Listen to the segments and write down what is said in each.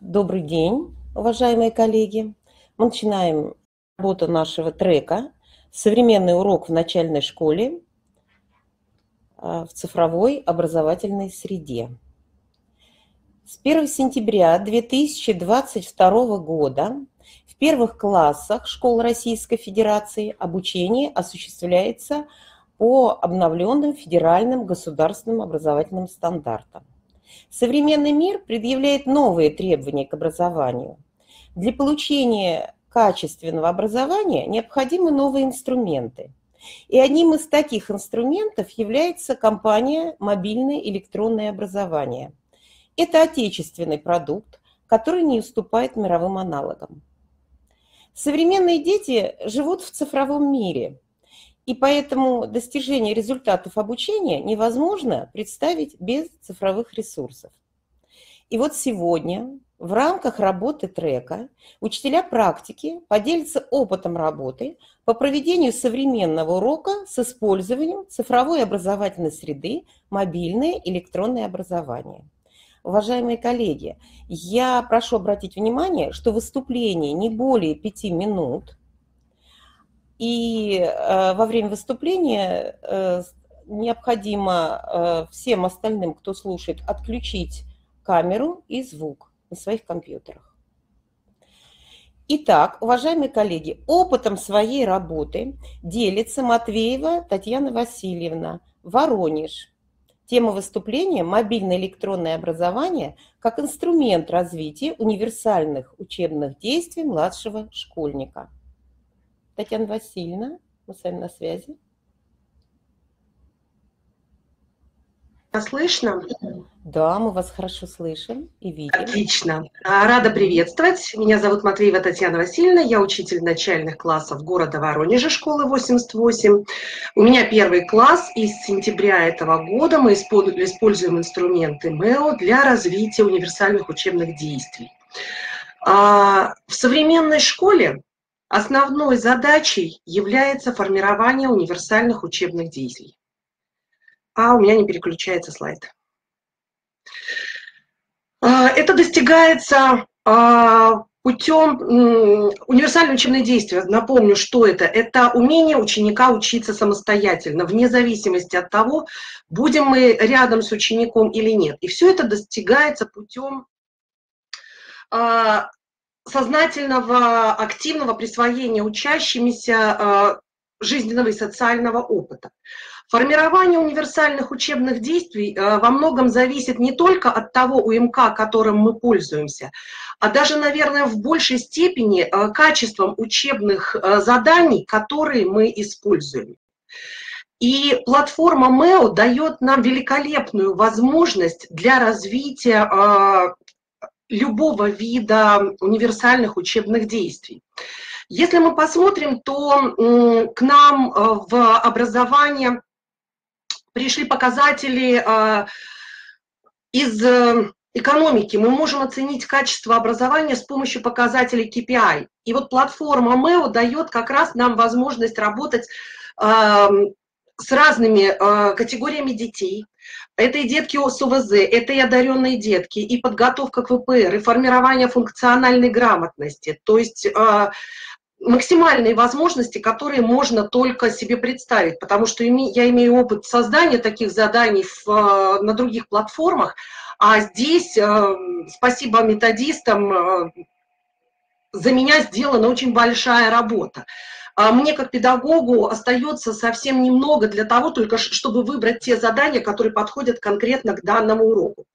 Добрый день, уважаемые коллеги. Мы начинаем работу нашего трека «Современный урок в начальной школе а, в цифровой образовательной среде». С 1 сентября 2022 года в первых классах школ Российской Федерации обучение осуществляется по обновленным федеральным государственным образовательным стандартам. Современный мир предъявляет новые требования к образованию. Для получения качественного образования необходимы новые инструменты. И одним из таких инструментов является компания «Мобильное электронное образование». Это отечественный продукт, который не уступает мировым аналогам. Современные дети живут в цифровом мире – и поэтому достижение результатов обучения невозможно представить без цифровых ресурсов. И вот сегодня в рамках работы трека учителя практики поделятся опытом работы по проведению современного урока с использованием цифровой образовательной среды мобильное электронное образование. Уважаемые коллеги, я прошу обратить внимание, что выступление не более пяти минут – и э, во время выступления э, необходимо э, всем остальным, кто слушает, отключить камеру и звук на своих компьютерах. Итак, уважаемые коллеги, опытом своей работы делится Матвеева Татьяна Васильевна, Воронеж. Тема выступления «Мобильное электронное образование как инструмент развития универсальных учебных действий младшего школьника». Татьяна Васильевна, мы с вами на связи. Слышно? Да, мы вас хорошо слышим и видим. Отлично. А, рада приветствовать. Меня зовут Матвеева Татьяна Васильевна. Я учитель начальных классов города Воронежа, школы 88. У меня первый класс, и с сентября этого года мы используем инструменты МЭО для развития универсальных учебных действий. А, в современной школе Основной задачей является формирование универсальных учебных действий. А у меня не переключается слайд. А, это достигается а, путем универсального учебного действия. Напомню, что это. Это умение ученика учиться самостоятельно, вне зависимости от того, будем мы рядом с учеником или нет. И все это достигается путем а, сознательного, активного присвоения учащимися э, жизненного и социального опыта. Формирование универсальных учебных действий э, во многом зависит не только от того УМК, которым мы пользуемся, а даже, наверное, в большей степени э, качеством учебных заданий, которые мы используем. И платформа МЭО дает нам великолепную возможность для развития любого вида универсальных учебных действий. Если мы посмотрим, то к нам э, в образование пришли показатели э, из э, экономики. Мы можем оценить качество образования с помощью показателей KPI. И вот платформа MEO дает как раз нам возможность работать с разными категориями детей, это и детки с это и одаренные детки, и подготовка к ВПР, и формирование функциональной грамотности. То есть э, максимальные возможности, которые можно только себе представить, потому что я имею опыт создания таких заданий в, э, на других платформах, а здесь, э, спасибо методистам, за меня сделана очень большая работа. А мне как педагогу остается совсем немного для того, только чтобы выбрать те задания, которые подходят конкретно к данному уроку.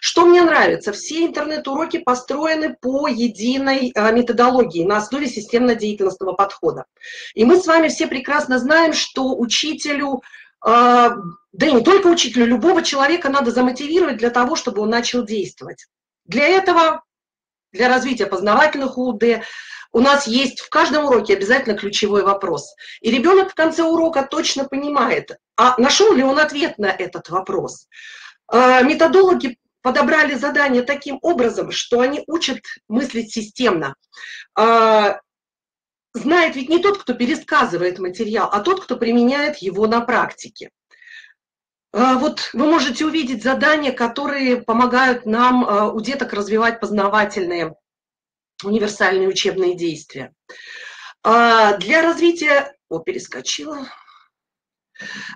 Что мне нравится? Все интернет-уроки построены по единой а, методологии на основе системно-деятельностного подхода. И мы с вами все прекрасно знаем, что учителю а, да и не только учителю, любого человека надо замотивировать для того, чтобы он начал действовать. Для этого, для развития познавательных УД, у нас есть в каждом уроке обязательно ключевой вопрос. И ребенок в конце урока точно понимает, а нашел ли он ответ на этот вопрос. А, методологи подобрали задание таким образом, что они учат мыслить системно. А, знает ведь не тот, кто пересказывает материал, а тот, кто применяет его на практике. Вот вы можете увидеть задания, которые помогают нам у деток развивать познавательные универсальные учебные действия. Для развития... О, перескочила.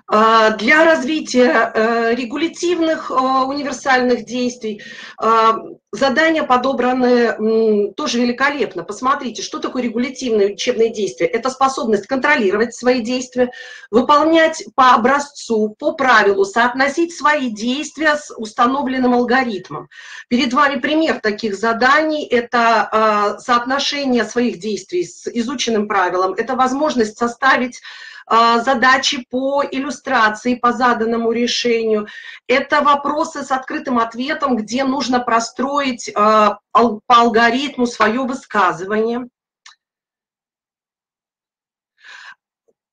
А, для развития э, регулятивных э, универсальных действий а, задания подобраны тоже великолепно. Посмотрите, что такое регулятивные учебные действия. Это способность контролировать свои действия, выполнять по образцу, по правилу, соотносить свои действия с установленным алгоритмом. Перед вами пример таких заданий. Это а, соотношение своих действий с изученным правилом. Это возможность составить задачи по иллюстрации, по заданному решению. Это вопросы с открытым ответом, где нужно простроить а, по алгоритму свое высказывание.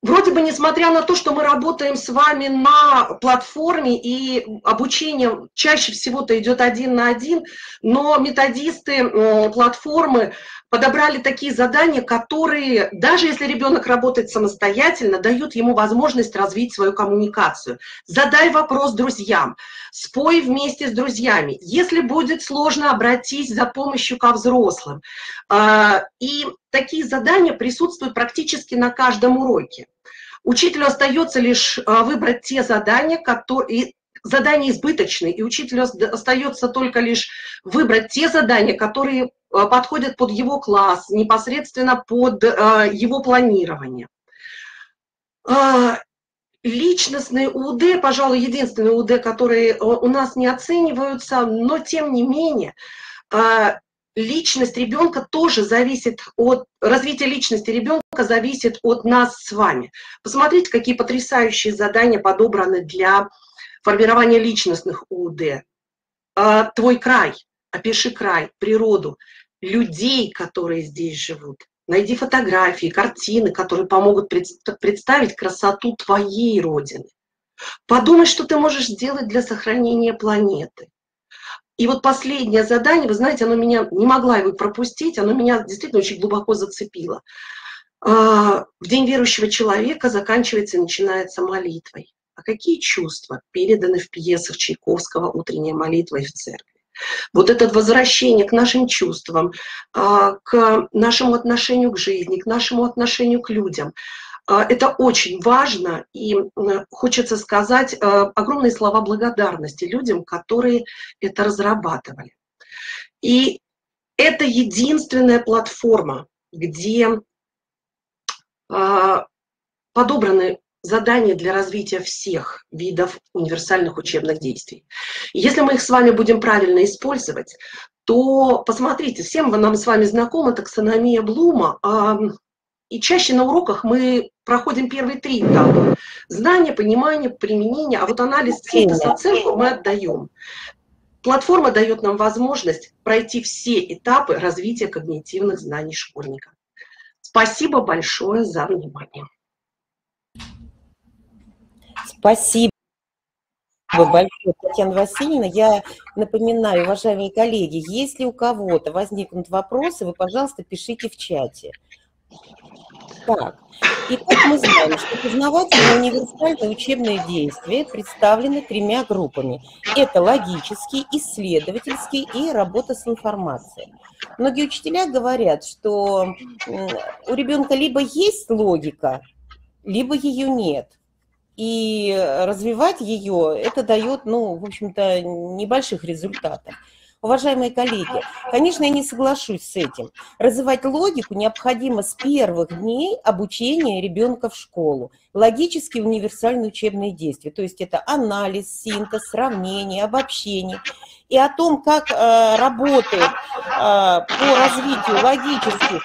Вроде бы, несмотря на то, что мы работаем с вами на платформе и обучение чаще всего-то идет один на один, но методисты платформы подобрали такие задания, которые, даже если ребенок работает самостоятельно, дают ему возможность развить свою коммуникацию. Задай вопрос друзьям, спой вместе с друзьями. Если будет сложно, обратись за помощью ко взрослым. А, и такие задания присутствуют практически на каждом уроке. Учителю остается лишь а, выбрать те задания, которые, задания избыточные, и учителю остается только лишь выбрать те задания, которые подходят под его класс, непосредственно под а, его планирование. Личностные УД, пожалуй, единственные УД, которые у нас не оцениваются, но тем не менее личность ребенка тоже зависит от, развитие личности ребенка зависит от нас с вами. Посмотрите, какие потрясающие задания подобраны для формирования личностных УД. Твой край, опиши край, природу, людей, которые здесь живут. Найди фотографии, картины, которые помогут представить красоту твоей родины. Подумай, что ты можешь сделать для сохранения планеты. И вот последнее задание, вы знаете, оно меня, не могла его пропустить, оно меня действительно очень глубоко зацепило. А, в День верующего человека заканчивается и начинается молитвой. А какие чувства переданы в пьесах Чайковского «Утренняя молитва» и в церкви? Вот это возвращение к нашим чувствам, а, к нашему отношению к жизни, к нашему отношению к людям – а, это очень важно, и хочется сказать а, огромные слова благодарности людям, которые это разрабатывали. И это единственная платформа, где подобраны задания для развития всех видов универсальных учебных действий. если мы их с вами будем правильно использовать, то посмотрите, всем нам с вами знакома таксономия Блума, и чаще на уроках мы проходим первые три этапа. Знание, понимание, применение, а вот анализ, синтез, оценку мы отдаем. Платформа дает нам возможность пройти все этапы развития когнитивных знаний школьника. Спасибо большое за внимание. Спасибо большое, Татьяна Васильевна. Я напоминаю, уважаемые коллеги, если у кого-то возникнут вопросы, вы, пожалуйста, пишите в чате. Так, и как мы знаем, что познавательные универсальные учебные действия представлены тремя группами. Это логический, исследовательский и работа с информацией. Многие учителя говорят, что у ребенка либо есть логика, либо ее нет. И развивать ее, это дает, ну, в общем-то, небольших результатов. Уважаемые коллеги, конечно, я не соглашусь с этим. Развивать логику необходимо с первых дней обучения ребенка в школу. Логические универсальные учебные действия, то есть это анализ, синтез, сравнение, обобщение. И о том, как э, работает э, по развитию логических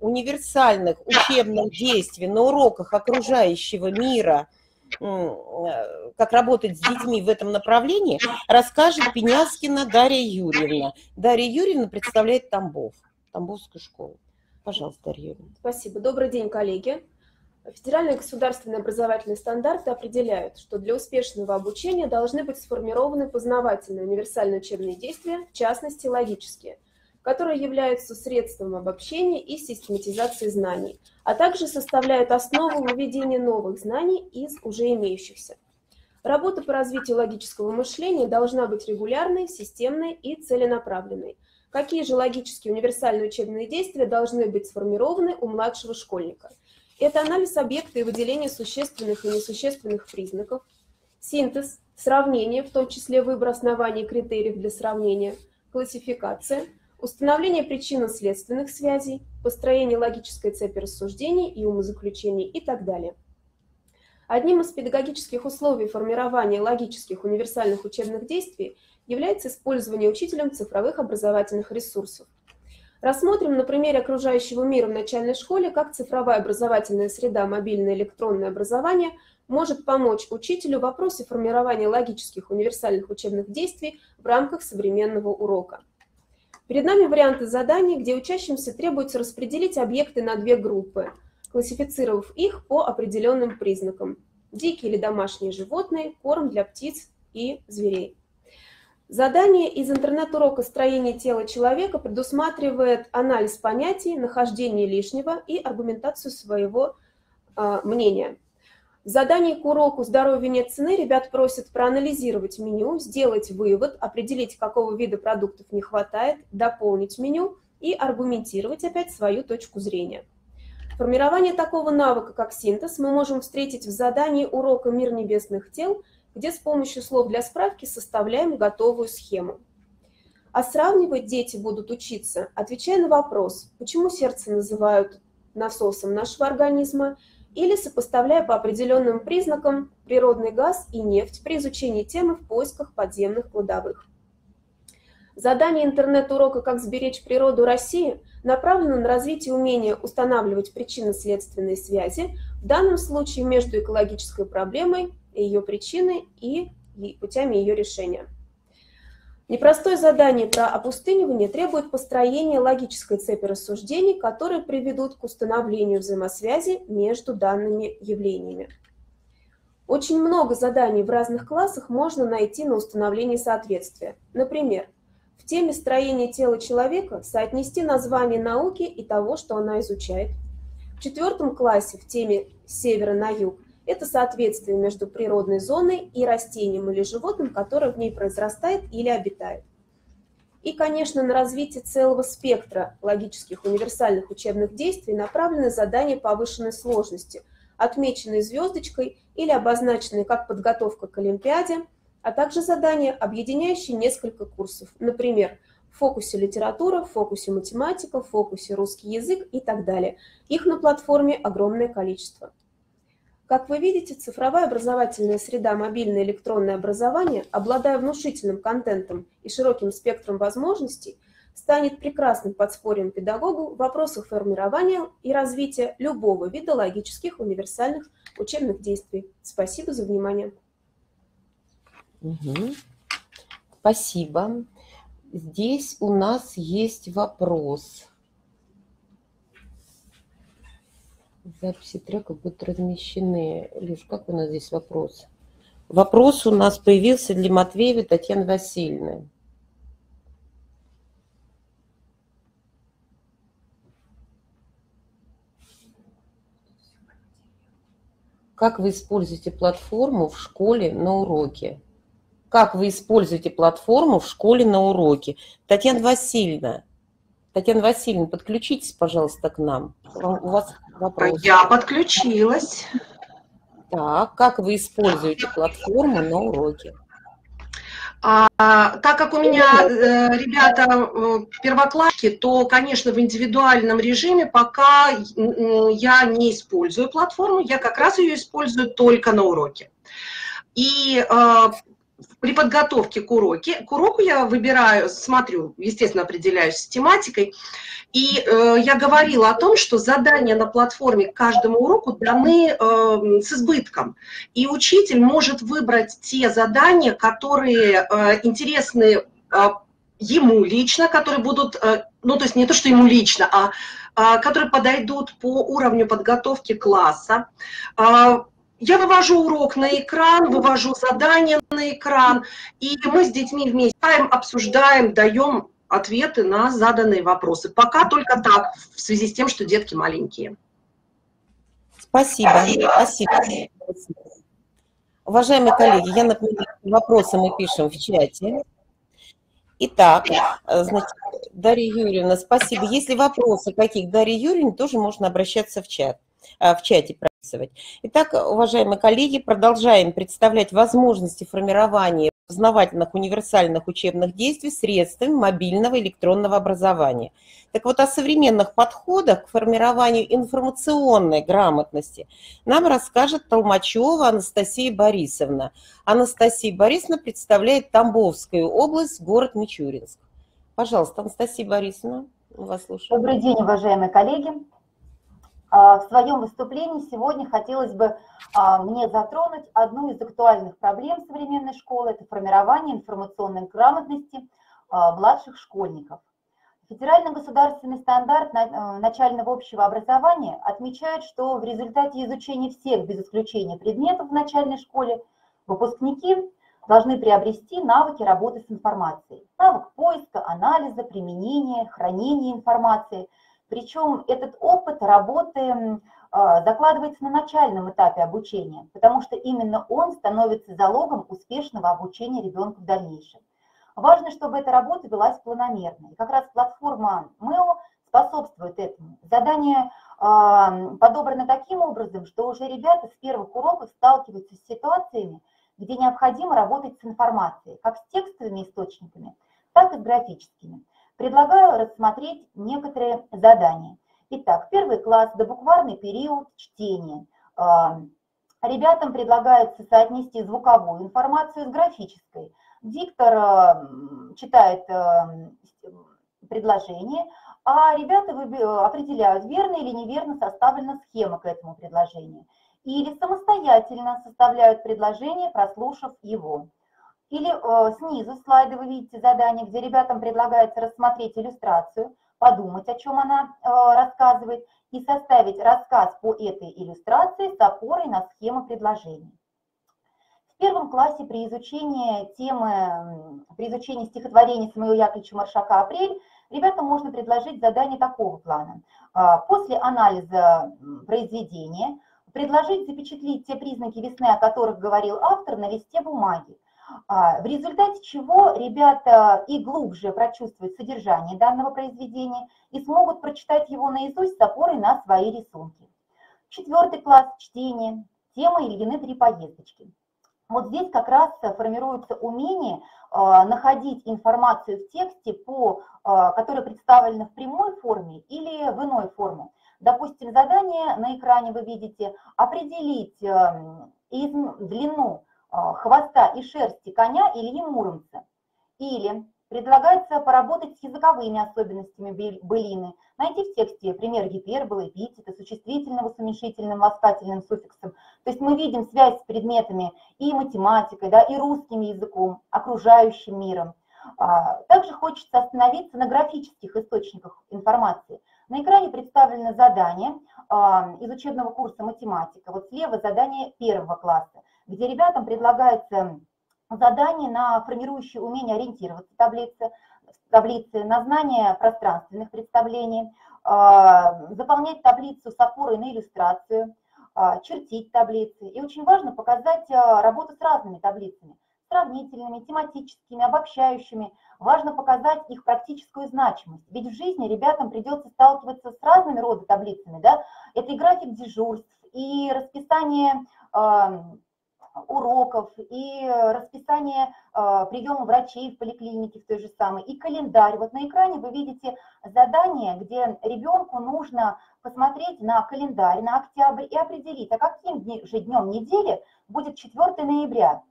универсальных учебных действий на уроках окружающего мира – Э, как работать с детьми в этом направлении, расскажет Пеняскина Дарья Юрьевна. Дарья Юрьевна представляет Тамбов, Тамбовскую школу. Пожалуйста, Дарья Юрьевна. Спасибо. Добрый день, коллеги. Федеральные государственные образовательные стандарты определяют, что для успешного обучения должны быть сформированы познавательные универсальные учебные действия, в частности, логические – которые являются средством обобщения и систематизации знаний, а также составляют основу выведения новых знаний из уже имеющихся. Работа по развитию логического мышления должна быть регулярной, системной и целенаправленной. Какие же логические универсальные учебные действия должны быть сформированы у младшего школьника? Это анализ объекта и выделение существенных и несущественных признаков, синтез, сравнение, в том числе выбор оснований и критериев для сравнения, классификация, установление причинно-следственных связей, построение логической цепи рассуждений и умозаключений и так далее. Одним из педагогических условий формирования логических универсальных учебных действий является использование учителем цифровых образовательных ресурсов. Рассмотрим на примере окружающего мира в начальной школе, как цифровая образовательная среда мобильное электронное образование может помочь учителю в вопросе формирования логических универсальных учебных действий в рамках современного урока. Перед нами варианты заданий, где учащимся требуется распределить объекты на две группы – классифицировав их по определенным признакам. Дикие или домашние животные, корм для птиц и зверей. Задание из интернет-урока «Строение тела человека» предусматривает анализ понятий, нахождение лишнего и аргументацию своего э, мнения. В задании к уроку «Здоровье нет цены» ребят просят проанализировать меню, сделать вывод, определить, какого вида продуктов не хватает, дополнить меню и аргументировать опять свою точку зрения. Формирование такого навыка, как синтез, мы можем встретить в задании урока «Мир небесных тел», где с помощью слов для справки составляем готовую схему. А сравнивать дети будут учиться, отвечая на вопрос, почему сердце называют насосом нашего организма, или сопоставляя по определенным признакам природный газ и нефть при изучении темы в поисках подземных кладовых. Задание интернет-урока «Как сберечь природу России» направлено на развитие умения устанавливать причинно-следственные связи, в данном случае между экологической проблемой, ее причиной и путями ее решения. Непростое задание про опустынивание требует построения логической цепи рассуждений, которые приведут к установлению взаимосвязи между данными явлениями. Очень много заданий в разных классах можно найти на установление соответствия. Например, в теме строения тела человека соотнести название науки и того, что она изучает. В четвертом классе в теме «С севера на юг» это соответствие между природной зоной и растением или животным, которое в ней произрастает или обитает. И, конечно, на развитие целого спектра логических универсальных учебных действий направлены задания повышенной сложности, отмеченные звездочкой или обозначенные как подготовка к Олимпиаде – а также задания, объединяющие несколько курсов, например, в фокусе литература, в фокусе математика, в фокусе русский язык и так далее. Их на платформе огромное количество. Как вы видите, цифровая образовательная среда мобильное электронное образование, обладая внушительным контентом и широким спектром возможностей, станет прекрасным подспорьем педагогу в вопросах формирования и развития любого вида логических универсальных учебных действий. Спасибо за внимание. Угу. Спасибо. Здесь у нас есть вопрос. Записи трека будут размещены. Лишь, как у нас здесь вопрос? Вопрос у нас появился для Матвеева Татьяны Васильевны. Как вы используете платформу в школе на уроке? как вы используете платформу в школе на уроке. Татьяна Васильевна, Татьяна Васильевна, подключитесь, пожалуйста, к нам. У вас вопрос. Я подключилась. Так, как вы используете платформу на уроке? А, так как у меня э, ребята э, первоклассники, то, конечно, в индивидуальном режиме пока я не использую платформу, я как раз ее использую только на уроке. И э, при подготовке к, уроке, к уроку я выбираю, смотрю, естественно, определяюсь с тематикой, и э, я говорила о том, что задания на платформе к каждому уроку даны э, с избытком, и учитель может выбрать те задания, которые э, интересны э, ему лично, которые будут, э, ну, то есть не то, что ему лично, а э, которые подойдут по уровню подготовки класса, э, я вывожу урок на экран, вывожу задание на экран, и мы с детьми вместе обсуждаем, даем ответы на заданные вопросы. Пока только так, в связи с тем, что детки маленькие. Спасибо. Спасибо. Уважаемые коллеги, я напоминаю, вопросы мы пишем в чате. Итак, значит, Дарья Юрьевна, спасибо. Если вопросы каких Дарья Юрьевна, тоже можно обращаться в чат, а, в чате Итак, уважаемые коллеги, продолжаем представлять возможности формирования познавательных универсальных учебных действий средствами мобильного электронного образования. Так вот, о современных подходах к формированию информационной грамотности нам расскажет Толмачева Анастасия Борисовна. Анастасия Борисовна представляет Тамбовскую область, город Мичуринск. Пожалуйста, Анастасия Борисовна, вас слушаю. Добрый день, уважаемые коллеги. А, в своем выступлении сегодня хотелось бы а, мне затронуть одну из актуальных проблем современной школы – это формирование информационной грамотности а, младших школьников. Федеральный государственный стандарт начального общего образования отмечает, что в результате изучения всех, без исключения предметов в начальной школе, выпускники должны приобрести навыки работы с информацией. Навык поиска, анализа, применения, хранения информации – причем этот опыт работы а, закладывается на начальном этапе обучения, потому что именно он становится залогом успешного обучения ребенка в дальнейшем. Важно, чтобы эта работа велась планомерно. И как раз платформа МЭО способствует этому. Задание а, подобрано таким образом, что уже ребята с первых уроков сталкиваются с ситуациями, где необходимо работать с информацией, как с текстовыми источниками, так и с графическими. Предлагаю рассмотреть некоторые задания. Итак, первый класс, добукварный период чтения. А, ребятам предлагается соотнести звуковую информацию с графической. Диктор а, читает а, предложение, а ребята определяют, верно или неверно составлена схема к этому предложению. Или самостоятельно составляют предложение, прослушав его. Или э, снизу слайда вы видите задание, где ребятам предлагается рассмотреть иллюстрацию, подумать, о чем она э, рассказывает, и составить рассказ по этой иллюстрации с опорой на схему предложений. В первом классе при изучении темы, при изучении стихотворения Самуила Яковлевича Маршака «Апрель» ребятам можно предложить задание такого плана. Э, после анализа произведения предложить запечатлить те признаки весны, о которых говорил автор, на листе бумаги. А, в результате чего ребята и глубже прочувствуют содержание данного произведения и смогут прочитать его наизусть с опорой на свои рисунки. Четвертый класс чтения, тема Ильины три поездочки. Вот здесь как раз формируется умение а, находить информацию в тексте, по, а, которая представлена в прямой форме или в иной форме. Допустим, задание на экране вы видите определить длину а, хвоста и шерсти коня Ильи Муромца. Или предлагается поработать с языковыми особенностями былины, найти в тексте пример гиперболы, эпитета, существительного с уменьшительным ласкательным суффиксом. То есть мы видим связь с предметами и математикой, да, и русским языком, окружающим миром. А, также хочется остановиться на графических источниках информации. На экране представлено задание а, из учебного курса математика. Вот слева задание первого класса где ребятам предлагается задание на формирующее умение ориентироваться в таблице, в таблице на знание пространственных представлений, а, заполнять таблицу с опорой на иллюстрацию, а, чертить таблицы. И очень важно показать а, работу с разными таблицами, сравнительными, тематическими, обобщающими. Важно показать их практическую значимость. Ведь в жизни ребятам придется сталкиваться с разными рода таблицами. Да? Это и график дежурств, и расписание уроков, и расписание э, приема врачей в поликлинике в той же самой, и календарь. Вот на экране вы видите задание, где ребенку нужно посмотреть на календарь, на октябрь и определить, а каким же днем недели будет 4 ноября.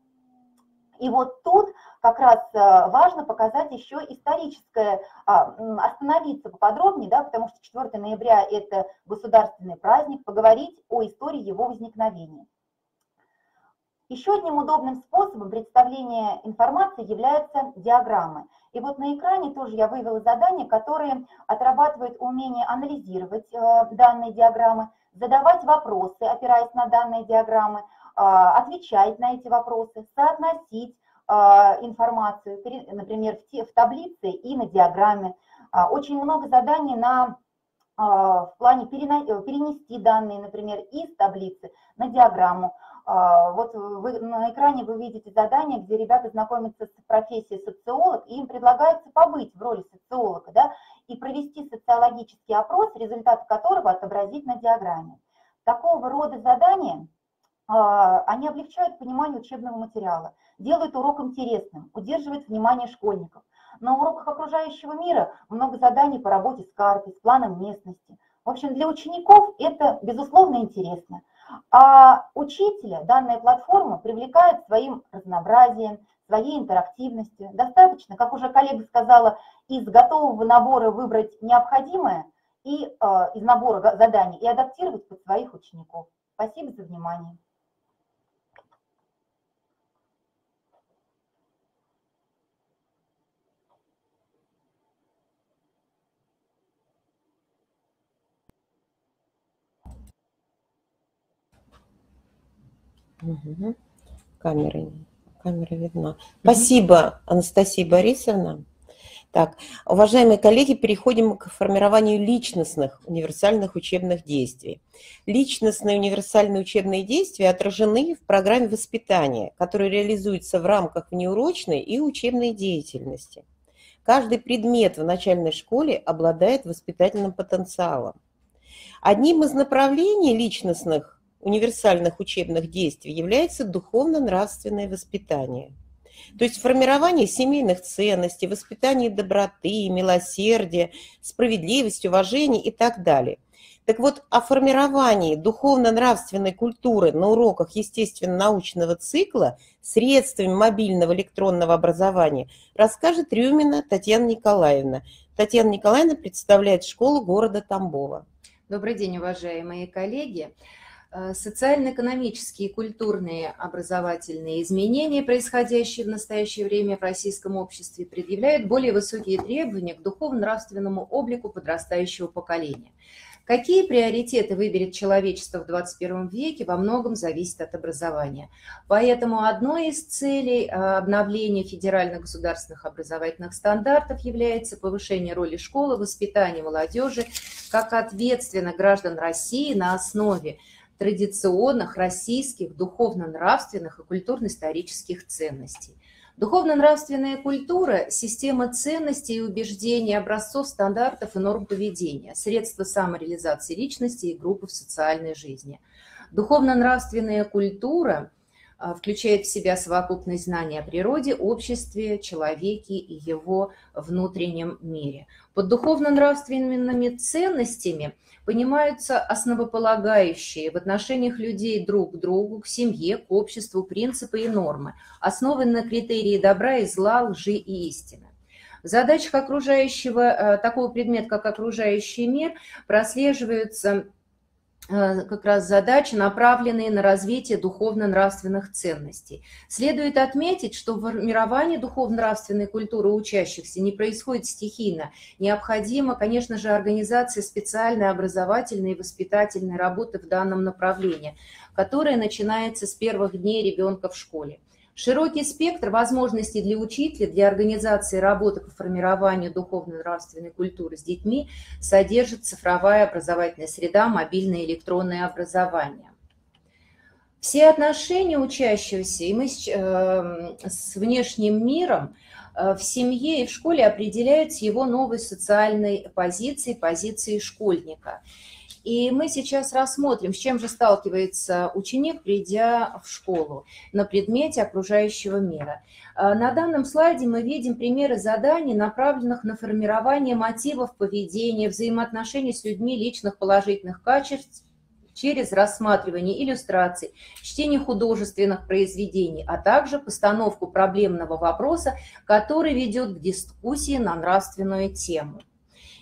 И вот тут как раз э, важно показать еще историческое, а, остановиться поподробнее, да, потому что 4 ноября – это государственный праздник, поговорить о истории его возникновения. Еще одним удобным способом представления информации являются диаграммы. И вот на экране тоже я вывела задания, которые отрабатывают умение анализировать э, данные диаграммы, задавать вопросы, опираясь на данные диаграммы, э, отвечать на эти вопросы, соотносить э, информацию, например, в таблице и на диаграмме. Очень много заданий на в плане перенести данные, например, из таблицы на диаграмму. А, вот вы, на экране вы видите задание, где ребята знакомятся с профессией социолог, и им предлагается побыть в роли социолога, да, и провести социологический опрос, результаты которого отобразить на диаграмме. Такого рода задания, а, они облегчают понимание учебного материала, делают урок интересным, удерживают внимание школьников. На уроках окружающего мира много заданий по работе с картой, с планом местности. В общем, для учеников это, безусловно, интересно. А учителя данная платформа привлекает своим разнообразием, своей интерактивностью. Достаточно, как уже коллега сказала, из готового набора выбрать необходимое и э, из набора заданий и адаптировать под своих учеников. Спасибо за внимание. Угу. Камера, камера видна. Спасибо, Анастасия Борисовна. Так, уважаемые коллеги, переходим к формированию личностных универсальных учебных действий. Личностные универсальные учебные действия отражены в программе воспитания, которая реализуется в рамках внеурочной и учебной деятельности. Каждый предмет в начальной школе обладает воспитательным потенциалом. Одним из направлений личностных универсальных учебных действий является духовно-нравственное воспитание. То есть формирование семейных ценностей, воспитание доброты, милосердия, справедливости, уважения и так далее. Так вот, о формировании духовно-нравственной культуры на уроках естественно-научного цикла средствами мобильного электронного образования расскажет Рюмина Татьяна Николаевна. Татьяна Николаевна представляет школу города Тамбова. Добрый день, уважаемые коллеги. Э, социально-экономические, культурные, образовательные изменения, происходящие в настоящее время в российском обществе, предъявляют более высокие требования к духовно-нравственному облику подрастающего поколения. Какие приоритеты выберет человечество в 21 веке, во многом зависит от образования. Поэтому одной из целей э, обновления федеральных государственных образовательных стандартов является повышение роли школы, воспитания молодежи как ответственных граждан России на основе традиционных российских духовно-нравственных и культурно-исторических ценностей. Духовно-нравственная культура – система ценностей и убеждений, образцов, стандартов и норм поведения, средства самореализации личности и группы в социальной жизни. Духовно-нравственная культура а, включает в себя совокупность знаний о природе, обществе, человеке и его внутреннем мире. Под духовно-нравственными ценностями – понимаются основополагающие в отношениях людей друг к другу, к семье, к обществу принципы и нормы, основанные на критерии добра и зла, лжи и истины. В задачах окружающего, э, такого предмета, как окружающий мир, прослеживаются как раз задачи, направленные на развитие духовно-нравственных ценностей. Следует отметить, что формирование духовно-нравственной культуры учащихся не происходит стихийно. Необходима, конечно же, организация специальной образовательной и воспитательной работы в данном направлении, которая начинается с первых дней ребенка в школе. Широкий спектр возможностей для учителя, для организации работы по формированию духовно-нравственной культуры с детьми содержит цифровая образовательная среда, мобильное электронное образование. Все отношения учащегося и мы с, э, с внешним миром э, в семье и в школе определяются его новой социальной позицией, позицией школьника. И мы сейчас рассмотрим, с чем же сталкивается ученик, придя в школу на предмете окружающего мира. А, на данном слайде мы видим примеры заданий, направленных на формирование мотивов поведения, взаимоотношений с людьми личных положительных качеств через рассматривание иллюстраций, чтение художественных произведений, а также постановку проблемного вопроса, который ведет к дискуссии на нравственную тему.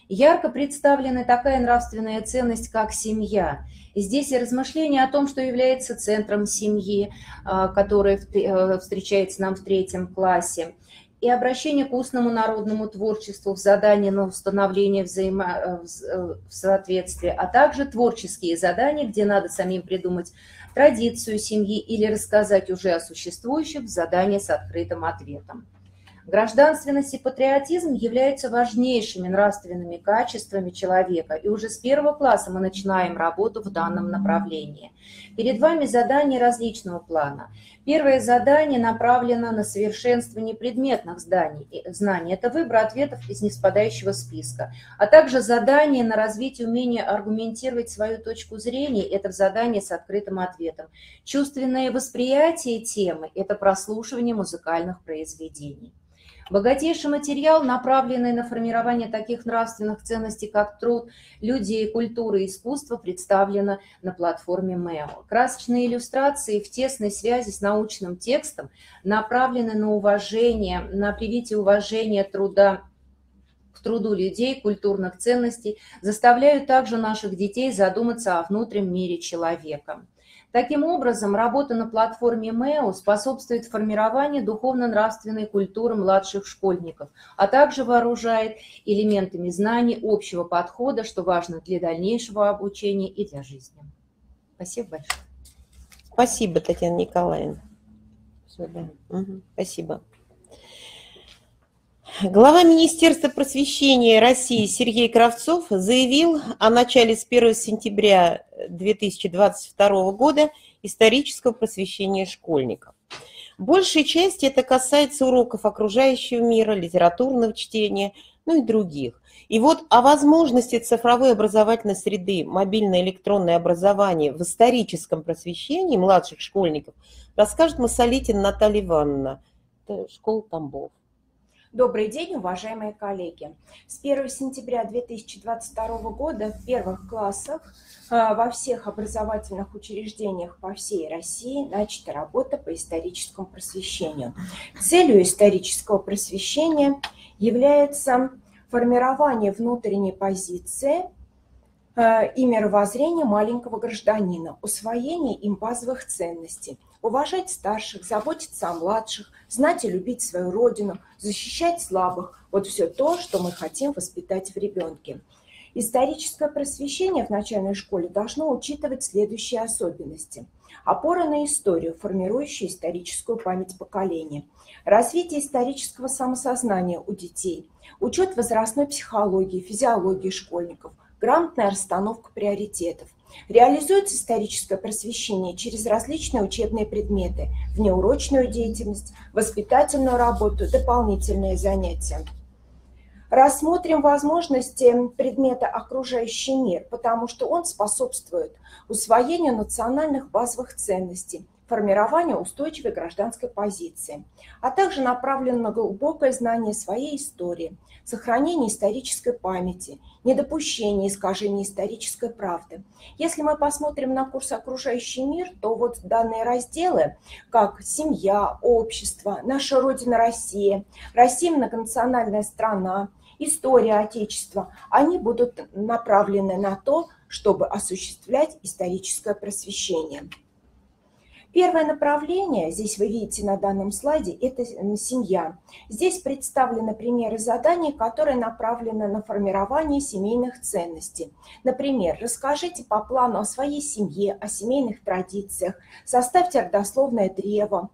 Ярко представлена такая нравственная ценность, как семья. Здесь и размышления о том, что является центром семьи, а, которая э, встречается нам в третьем классе, и обращение к устному народному творчеству в задании на установление взаимо... Э, э, в соответствии, а также творческие задания, где надо самим придумать традицию семьи или рассказать уже о существующих в с открытым ответом. Гражданственность и патриотизм являются важнейшими нравственными качествами человека, и уже с первого класса мы начинаем работу в данном направлении. Перед вами задания различного плана. Первое задание направлено на совершенствование предметных знаний. знаний. Это выбор ответов из неспадающего списка, а также задание на развитие умения аргументировать свою точку зрения. Это задание с открытым ответом. Чувственное восприятие темы – это прослушивание музыкальных произведений. Богатейший материал, направленный на формирование таких нравственных ценностей, как труд, люди, культура и искусство, представлено на платформе МЭО. Красочные иллюстрации в тесной связи с научным текстом направлены на уважение, на привитие уважения труда к труду людей, культурных ценностей, заставляют также наших детей задуматься о внутреннем мире человека. Таким образом, работа на платформе МЭО способствует формированию духовно-нравственной культуры младших школьников, а также вооружает элементами знаний общего подхода, что важно для дальнейшего обучения и для жизни. Спасибо большое. Спасибо, Татьяна Николаевна. Спасибо. Глава Министерства просвещения России Сергей Кравцов заявил о начале с 1 сентября 2022 года исторического просвещения школьников. В большей части это касается уроков окружающего мира, литературного чтения, ну и других. И вот о возможности цифровой образовательной среды, мобильное электронное образование в историческом просвещении младших школьников расскажет Масолитин Наталья Ивановна, школа Тамбов. Добрый день, уважаемые коллеги. С 1 сентября 2022 года в первых классах э, во всех образовательных учреждениях по всей России начата работа по историческому просвещению. Целью исторического просвещения является формирование внутренней позиции э, и мировоззрения маленького гражданина, усвоение им базовых ценностей – уважать старших, заботиться о младших, знать и любить свою родину, защищать слабых. Вот все то, что мы хотим воспитать в ребенке. Историческое просвещение в начальной школе должно учитывать следующие особенности. Опора на историю, формирующую историческую память поколения. Развитие исторического самосознания у детей. Учет возрастной психологии, физиологии школьников. Грамотная расстановка приоритетов. Реализуется историческое просвещение через различные учебные предметы, внеурочную деятельность, воспитательную работу, дополнительные занятия. Рассмотрим возможности предмета «Окружающий мир», потому что он способствует усвоению национальных базовых ценностей, формированию устойчивой гражданской позиции, а также направлен на глубокое знание своей истории, сохранение исторической памяти, недопущение искажения исторической правды. Если мы посмотрим на курс «Окружающий мир», то вот данные разделы, как семья, общество, наша Родина Россия, Россия многонациональная страна, история Отечества, они будут направлены на то, чтобы осуществлять историческое просвещение. Первое направление, здесь вы видите на данном слайде, это семья. Здесь представлены примеры заданий, которые направлены на формирование семейных ценностей. Например, расскажите по плану о своей семье, о семейных традициях, составьте родословное древо,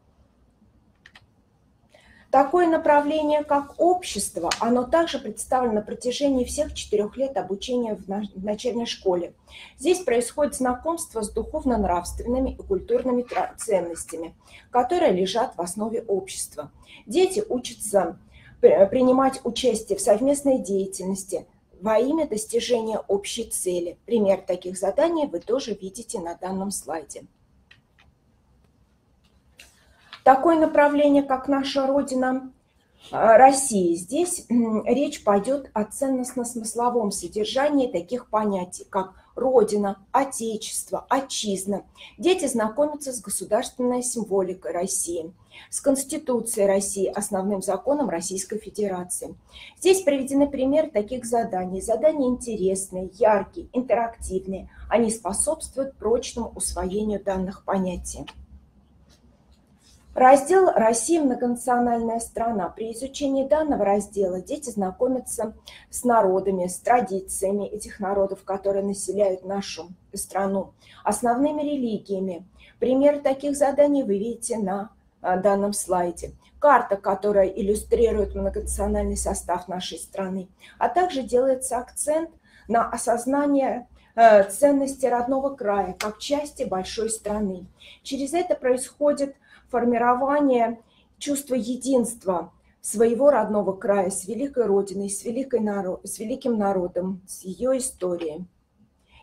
Такое направление, как общество, оно также представлено на протяжении всех четырех лет обучения в начальной школе. Здесь происходит знакомство с духовно-нравственными и культурными ценностями, которые лежат в основе общества. Дети учатся принимать участие в совместной деятельности во имя достижения общей цели. Пример таких заданий вы тоже видите на данном слайде. Такое направление, как наша Родина, э, России. Здесь речь пойдет о ценностно-смысловом содержании таких понятий, как Родина, Отечество, Отчизна. Дети знакомятся с государственной символикой России, с Конституцией России, основным законом Российской Федерации. Здесь приведены примеры таких заданий. Задания интересные, яркие, интерактивные. Они способствуют прочному усвоению данных понятий. Раздел «Россия – многонациональная страна». При изучении данного раздела дети знакомятся с народами, с традициями этих народов, которые населяют нашу страну, основными религиями. Пример таких заданий вы видите на данном слайде. Карта, которая иллюстрирует многонациональный состав нашей страны. А также делается акцент на осознание э, ценности родного края как части большой страны. Через это происходит формирование чувства единства своего родного края с великой родиной, с, великой народ, с великим народом, с ее историей.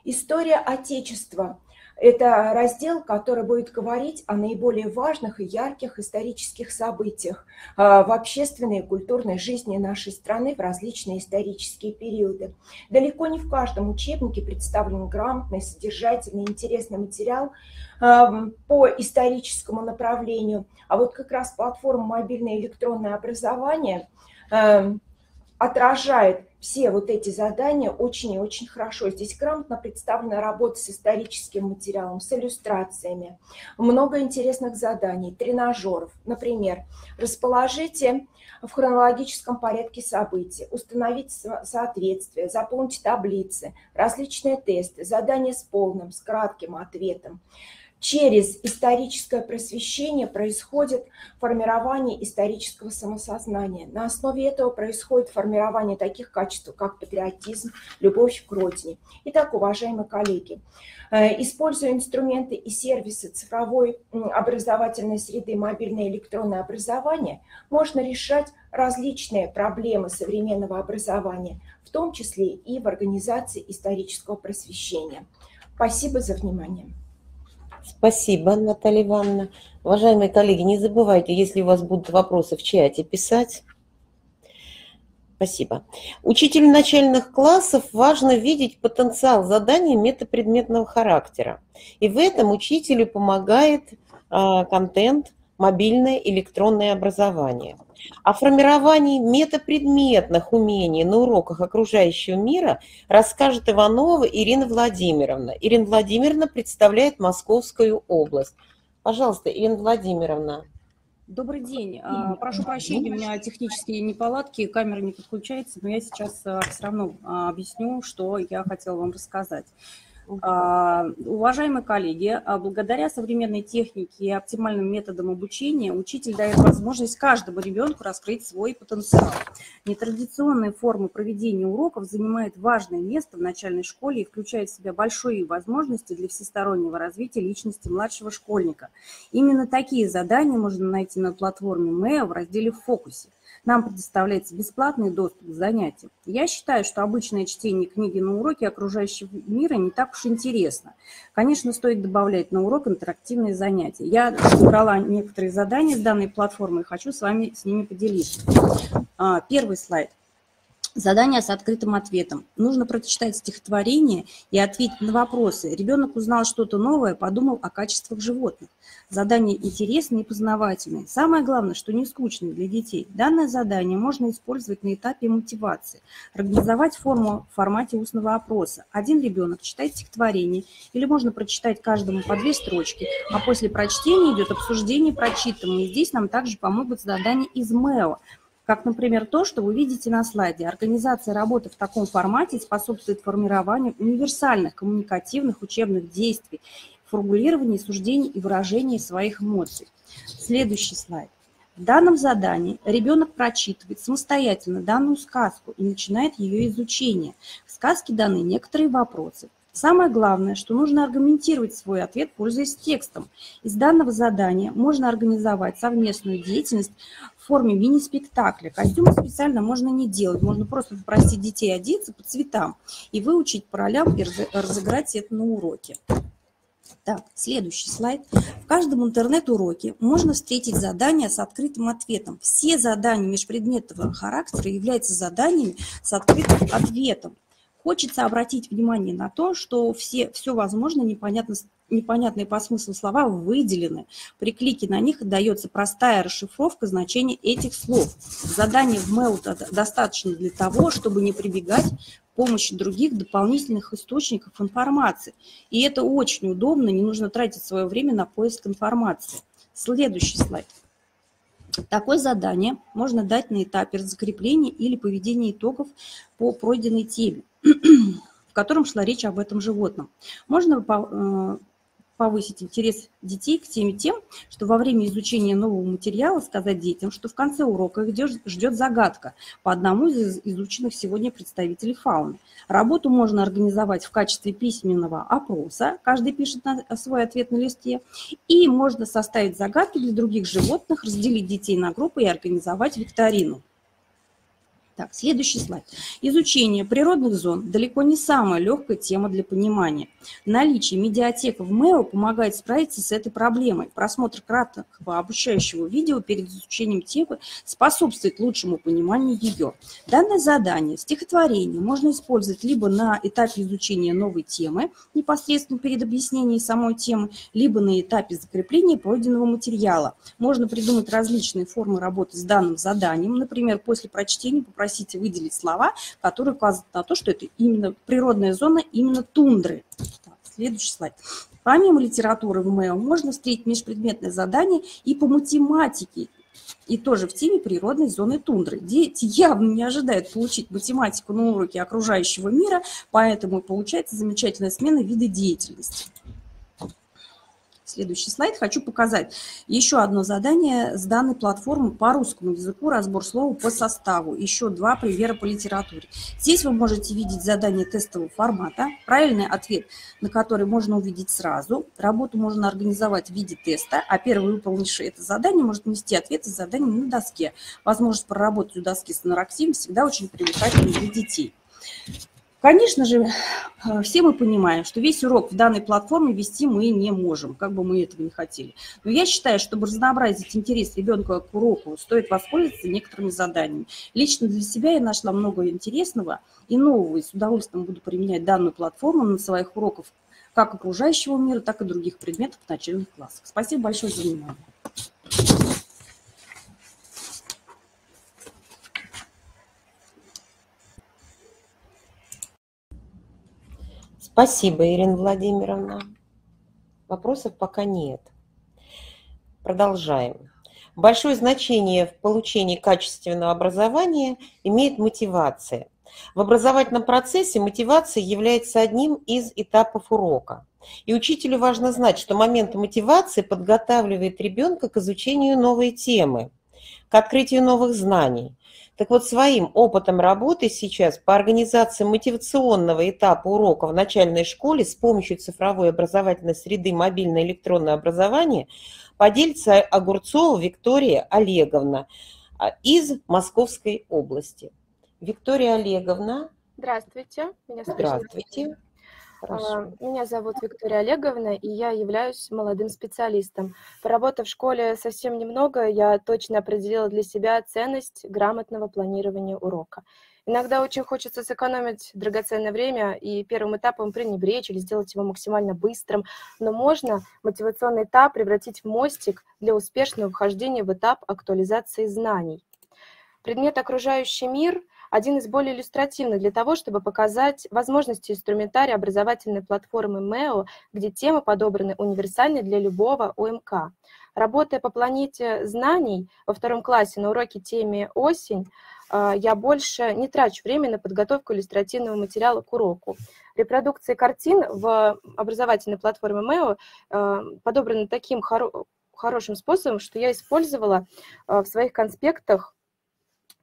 История Отечества – это раздел, который будет говорить о наиболее важных и ярких исторических событиях а, в общественной и культурной жизни нашей страны в различные исторические периоды. Далеко не в каждом учебнике представлен грамотный, содержательный, интересный материал а, по историческому направлению. А вот как раз платформа «Мобильное электронное образование» а, отражает все вот эти задания очень и очень хорошо. Здесь грамотно представлена работа с историческим материалом, с иллюстрациями. Много интересных заданий, тренажеров. Например, расположите в хронологическом порядке событий, установите соответствие, заполните таблицы, различные тесты, задания с полным, с кратким ответом через историческое просвещение происходит формирование исторического самосознания. На основе этого происходит формирование таких качеств, как патриотизм, любовь к родине. Итак, уважаемые коллеги, э, используя инструменты и сервисы цифровой образовательной среды, мобильное электронное образование, можно решать различные проблемы современного образования, в том числе и в организации исторического просвещения. Спасибо за внимание. Спасибо, Наталья Ивановна. Уважаемые коллеги, не забывайте, если у вас будут вопросы в чате, писать. Спасибо. Учителю начальных классов важно видеть потенциал задания метапредметного характера. И в этом учителю помогает а, контент мобильное электронное образование. О формировании метапредметных умений на уроках окружающего мира расскажет Иванова Ирина Владимировна. Ирина Владимировна представляет Московскую область. Пожалуйста, Ирина Владимировна. Добрый день. А, прошу прощения, у меня технические неполадки, камера не подключается, но я сейчас а, все равно а, объясню, что я хотела вам рассказать. А, уважаемые коллеги, а, благодаря современной технике и оптимальным методам обучения учитель дает возможность каждому ребенку раскрыть свой потенциал. Нетрадиционные формы проведения уроков занимают важное место в начальной школе и включают в себя большие возможности для всестороннего развития личности младшего школьника. Именно такие задания можно найти на платформе МЭО в разделе «В фокусе» нам предоставляется бесплатный доступ к занятиям. Я считаю, что обычное чтение книги на уроке окружающего мира не так уж интересно. Конечно, стоит добавлять на урок интерактивные занятия. Я собрала некоторые задания с данной платформы и хочу с вами с ними поделиться. А, первый слайд. Задание с открытым ответом. Нужно прочитать стихотворение и ответить на вопросы. Ребенок узнал что-то новое, подумал о качествах животных. Задание интересное и познавательное. Самое главное, что не скучное для детей. Данное задание можно использовать на этапе мотивации. Организовать форму в формате устного опроса. Один ребенок читает стихотворение, или можно прочитать каждому по две строчки, а после прочтения идет обсуждение прочитанного. И здесь нам также помогут задания из МЭО как, например, то, что вы видите на слайде. Организация работы в таком формате способствует формированию универсальных коммуникативных учебных действий, формулировании суждений и выражении своих эмоций. Следующий слайд. В данном задании ребенок прочитывает самостоятельно данную сказку и начинает ее изучение. В сказке даны некоторые вопросы. Самое главное, что нужно аргументировать свой ответ, пользуясь текстом. Из данного задания можно организовать совместную деятельность форме мини-спектакля. Костюмы специально можно не делать, можно просто попросить детей одеться по цветам и выучить по ролям и разыграть это на уроке. Так, следующий слайд. В каждом интернет-уроке можно встретить задания с открытым ответом. Все задания межпредметного характера являются заданиями с открытым ответом. Хочется обратить внимание на то, что все, все возможно непонятно, непонятные по смыслу слова выделены. При клике на них дается простая расшифровка значения этих слов. Задание в Mail достаточно для того, чтобы не прибегать к помощи других дополнительных источников информации. И это очень удобно, не нужно тратить свое время на поиск информации. Следующий слайд. Такое задание можно дать на этапе закрепления или поведения итогов по пройденной теме в котором шла речь об этом животном. Можно э, повысить интерес детей к теме тем, что во время изучения нового материала сказать детям, что в конце урока их ждет загадка по одному из изученных сегодня представителей фауны. Работу можно организовать в качестве письменного опроса, каждый пишет на свой ответ на листе, и можно составить загадки для других животных, разделить детей на группы и организовать викторину. Так, следующий слайд. Изучение природных зон далеко не самая легкая тема для понимания. Наличие медиатек в МЭО помогает справиться с этой проблемой. Просмотр краткого обучающего видео перед изучением темы способствует лучшему пониманию ее. Данное задание, стихотворение, можно использовать либо на этапе изучения новой темы, непосредственно перед объяснением самой темы, либо на этапе закрепления пройденного материала. Можно придумать различные формы работы с данным заданием, например, после прочтения попросить попросите выделить слова, которые указывают на то, что это именно природная зона именно тундры. Так, следующий слайд. Помимо литературы в МЭО можно встретить межпредметное задание и по математике, и тоже в теме природной зоны тундры. Дети явно не ожидают получить математику на уроке окружающего мира, поэтому получается замечательная смена вида деятельности. Следующий слайд. Хочу показать еще одно задание с данной платформы по русскому языку, разбор слова по составу. Еще два примера по литературе. Здесь вы можете видеть задание тестового формата, правильный ответ на который можно увидеть сразу. Работу можно организовать в виде теста, а первый выполнивший это задание может внести ответ из задания на доске. Возможность проработать у доски с анорексией всегда очень привлекательна для детей. Конечно же, э, все мы понимаем, что весь урок в данной платформе вести мы не можем, как бы мы этого не хотели. Но я считаю, чтобы разнообразить интерес ребенка к уроку, стоит воспользоваться некоторыми заданиями. Лично для себя я нашла много интересного и нового, и с удовольствием буду применять данную платформу на своих уроках как окружающего мира, так и других предметов начальных классах. Спасибо большое за внимание. Спасибо, Ирина Владимировна. Вопросов пока нет. Продолжаем. Большое значение в получении качественного образования имеет мотивация. В образовательном процессе мотивация является одним из этапов урока. И учителю важно знать, что момент мотивации подготавливает ребенка к изучению новой темы, к открытию новых знаний. Так вот, своим опытом работы сейчас по организации мотивационного этапа урока в начальной школе с помощью цифровой образовательной среды мобильное электронное образование поделится Огурцова Виктория Олеговна а, из Московской области. Виктория Олеговна. Здравствуйте. Меня Здравствуйте. Хорошо. Меня зовут Виктория Олеговна, и я являюсь молодым специалистом. Поработав в школе совсем немного, я точно определила для себя ценность грамотного планирования урока. Иногда очень хочется сэкономить драгоценное время и первым этапом пренебречь или сделать его максимально быстрым, но можно мотивационный этап превратить в мостик для успешного вхождения в этап актуализации знаний. Предмет «Окружающий мир» – один из более иллюстративных для того, чтобы показать возможности инструментария образовательной платформы МЭО, где темы подобраны универсальны для любого ОМК. Работая по планете знаний во втором классе на уроке теме «Осень», э, я больше не трачу время на подготовку иллюстративного материала к уроку. Репродукции картин в образовательной платформе МЭО э, подобраны таким хоро хорошим способом, что я использовала э, в своих конспектах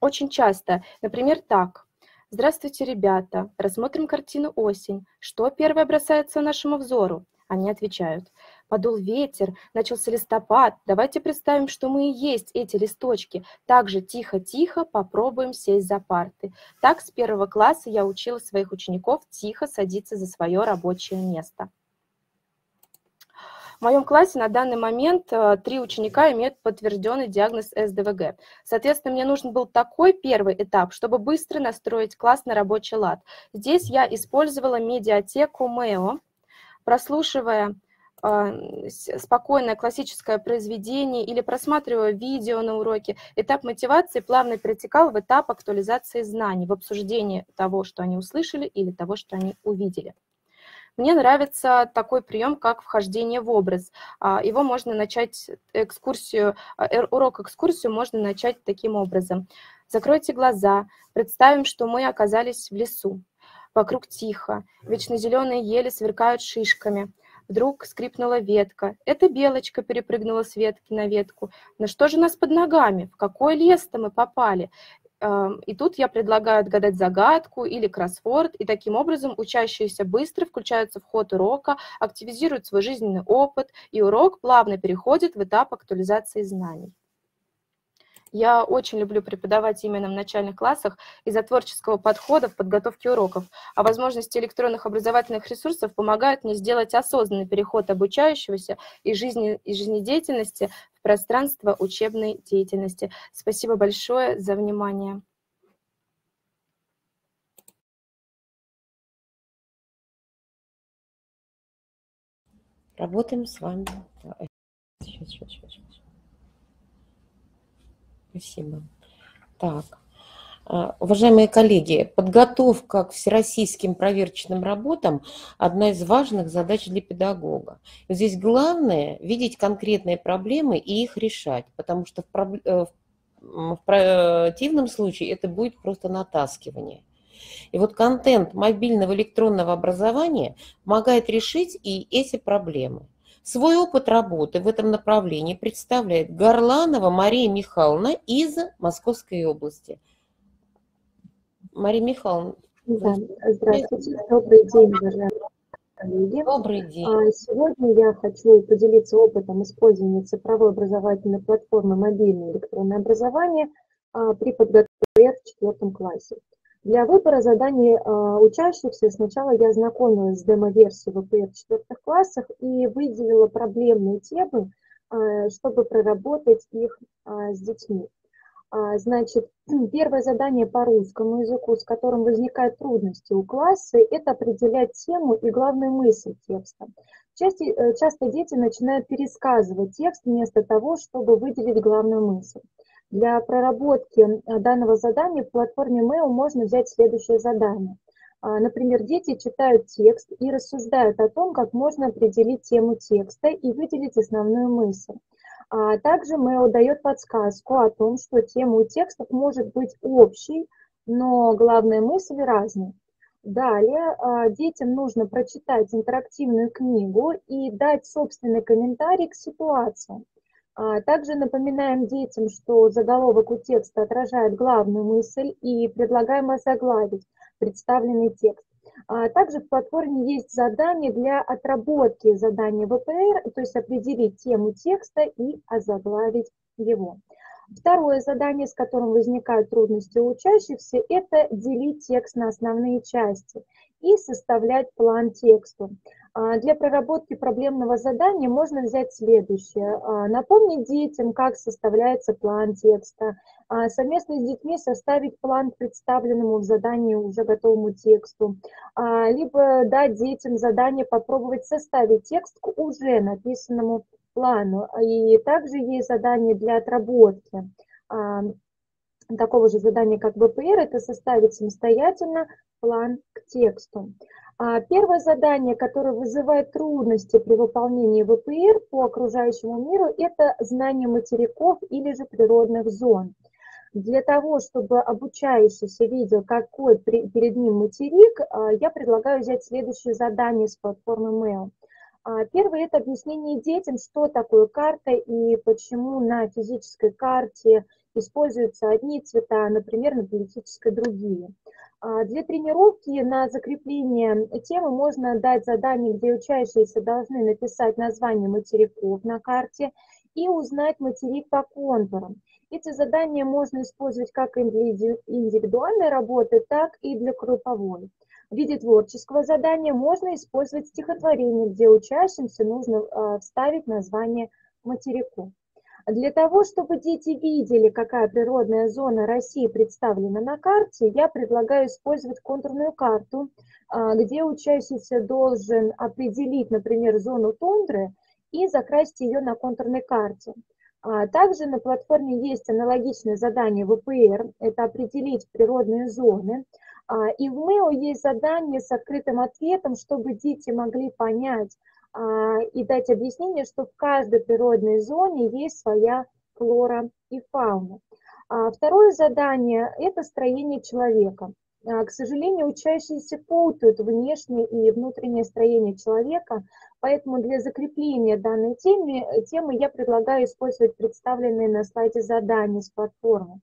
очень часто. Например, так. Здравствуйте, ребята. Рассмотрим картину «Осень». Что первое бросается нашему взору? Они отвечают. Подул ветер, начался листопад. Давайте представим, что мы и есть эти листочки. Также тихо-тихо попробуем сесть за парты. Так с первого класса я учила своих учеников тихо садиться за свое рабочее место. В моем классе на данный момент э, три ученика имеют подтвержденный диагноз СДВГ. Соответственно, мне нужен был такой первый этап, чтобы быстро настроить класс на рабочий лад. Здесь я использовала медиатеку МЭО, прослушивая э, спокойное классическое произведение или просматривая видео на уроке, этап мотивации плавно перетекал в этап актуализации знаний, в обсуждении того, что они услышали или того, что они увидели. Мне нравится такой прием, как вхождение в образ. А, его можно начать экскурсию, а, урок экскурсию можно начать таким образом. Закройте глаза, представим, что мы оказались в лесу. Вокруг тихо, вечно зеленые ели сверкают шишками. Вдруг скрипнула ветка. Это белочка перепрыгнула с ветки на ветку. На что же нас под ногами? В какой лес-то мы попали? Эм, и тут я предлагаю отгадать загадку или кроссворд, и таким образом учащиеся быстро включаются в ход урока, активизируют свой жизненный опыт, и урок плавно переходит в этап актуализации знаний. Я очень люблю преподавать именно в начальных классах из-за творческого подхода в подготовке уроков, а возможности электронных образовательных ресурсов помогают мне сделать осознанный переход обучающегося из, жизни, из жизнедеятельности пространство учебной деятельности. Спасибо большое за внимание. Работаем с вами. Сейчас, сейчас, сейчас. Спасибо. Так. А, уважаемые коллеги, подготовка к всероссийским проверочным работам – одна из важных задач для педагога. Здесь главное – видеть конкретные проблемы и их решать, потому что в, э, в противном случае это будет просто натаскивание. И вот контент мобильного электронного образования помогает решить и эти проблемы. Свой опыт работы в этом направлении представляет Горланова Мария Михайловна из Московской области. Мария Михайловна. Да, здравствуйте, добрый день, уважаемые коллеги. Добрый день. А, сегодня я хочу поделиться опытом использования цифровой образовательной платформы «Мобильное электронное образование» а, при подготовке в четвертом классе. Для выбора заданий а, учащихся сначала я знакомилась с демо-версией ВПР в четвертых классах и выделила проблемные темы, чтобы проработать их с детьми. Значит, первое задание по русскому языку, с которым возникают трудности у класса, это определять тему и главную мысль текста. Часто, э, часто дети начинают пересказывать текст вместо того, чтобы выделить главную мысль. Для проработки э, данного задания в платформе Mail можно взять следующее задание. А, например, дети читают текст и рассуждают о том, как можно определить тему текста и выделить основную мысль. А также Mail дает подсказку о том, что тема у текстов может быть общей, но главная мысль разная. Далее а, детям нужно прочитать интерактивную книгу и дать собственный комментарий к ситуации. А, также напоминаем детям, что заголовок у текста отражает главную мысль и предлагаем озаглавить представленный текст. А, также в платформе есть задание для отработки задания ВПР, то есть определить тему текста и озаглавить его. Второе задание, с которым возникают трудности у учащихся, это делить текст на основные части и составлять план тексту. А, для проработки проблемного задания можно взять следующее. А, напомнить детям, как составляется план текста, а, совместно с детьми составить план представленному в задании уже готовому тексту, либо дать детям задание попробовать составить текст к уже написанному плану. И также есть задание для отработки такого же задания, как ВПР, это составить самостоятельно план к тексту. А первое задание, которое вызывает трудности при выполнении ВПР по окружающему миру, это знание материков или же природных зон. Для того, чтобы обучающийся видел, какой перед ним материк, а, я предлагаю взять следующее задание с платформы Mail. А, первое – это объяснение детям, что такое карта и почему на физической карте используются одни цвета, например, на политической другие. А, для тренировки на закрепление темы можно дать задание, где учащиеся должны написать название материков на карте и узнать материк по контурам. Эти задания можно использовать как для индивидуальной работы, так и для групповой. В виде творческого задания можно использовать стихотворение, где учащимся нужно а, вставить название материков. Для того, чтобы дети видели, какая природная зона России представлена на карте, я предлагаю использовать контурную карту, а, где учащийся должен определить, например, зону тундры и закрасить ее на контурной карте. А, также на платформе есть аналогичное задание ВПР, это определить природные зоны. А, и в МЭО есть задание с открытым ответом, чтобы дети могли понять, а, и дать объяснение, что в каждой природной зоне есть своя флора и фауна. А второе задание – это строение человека. А, к сожалению, учащиеся путают внешнее и внутреннее строение человека, поэтому для закрепления данной темы, темы я предлагаю использовать представленные на слайде задания с платформы.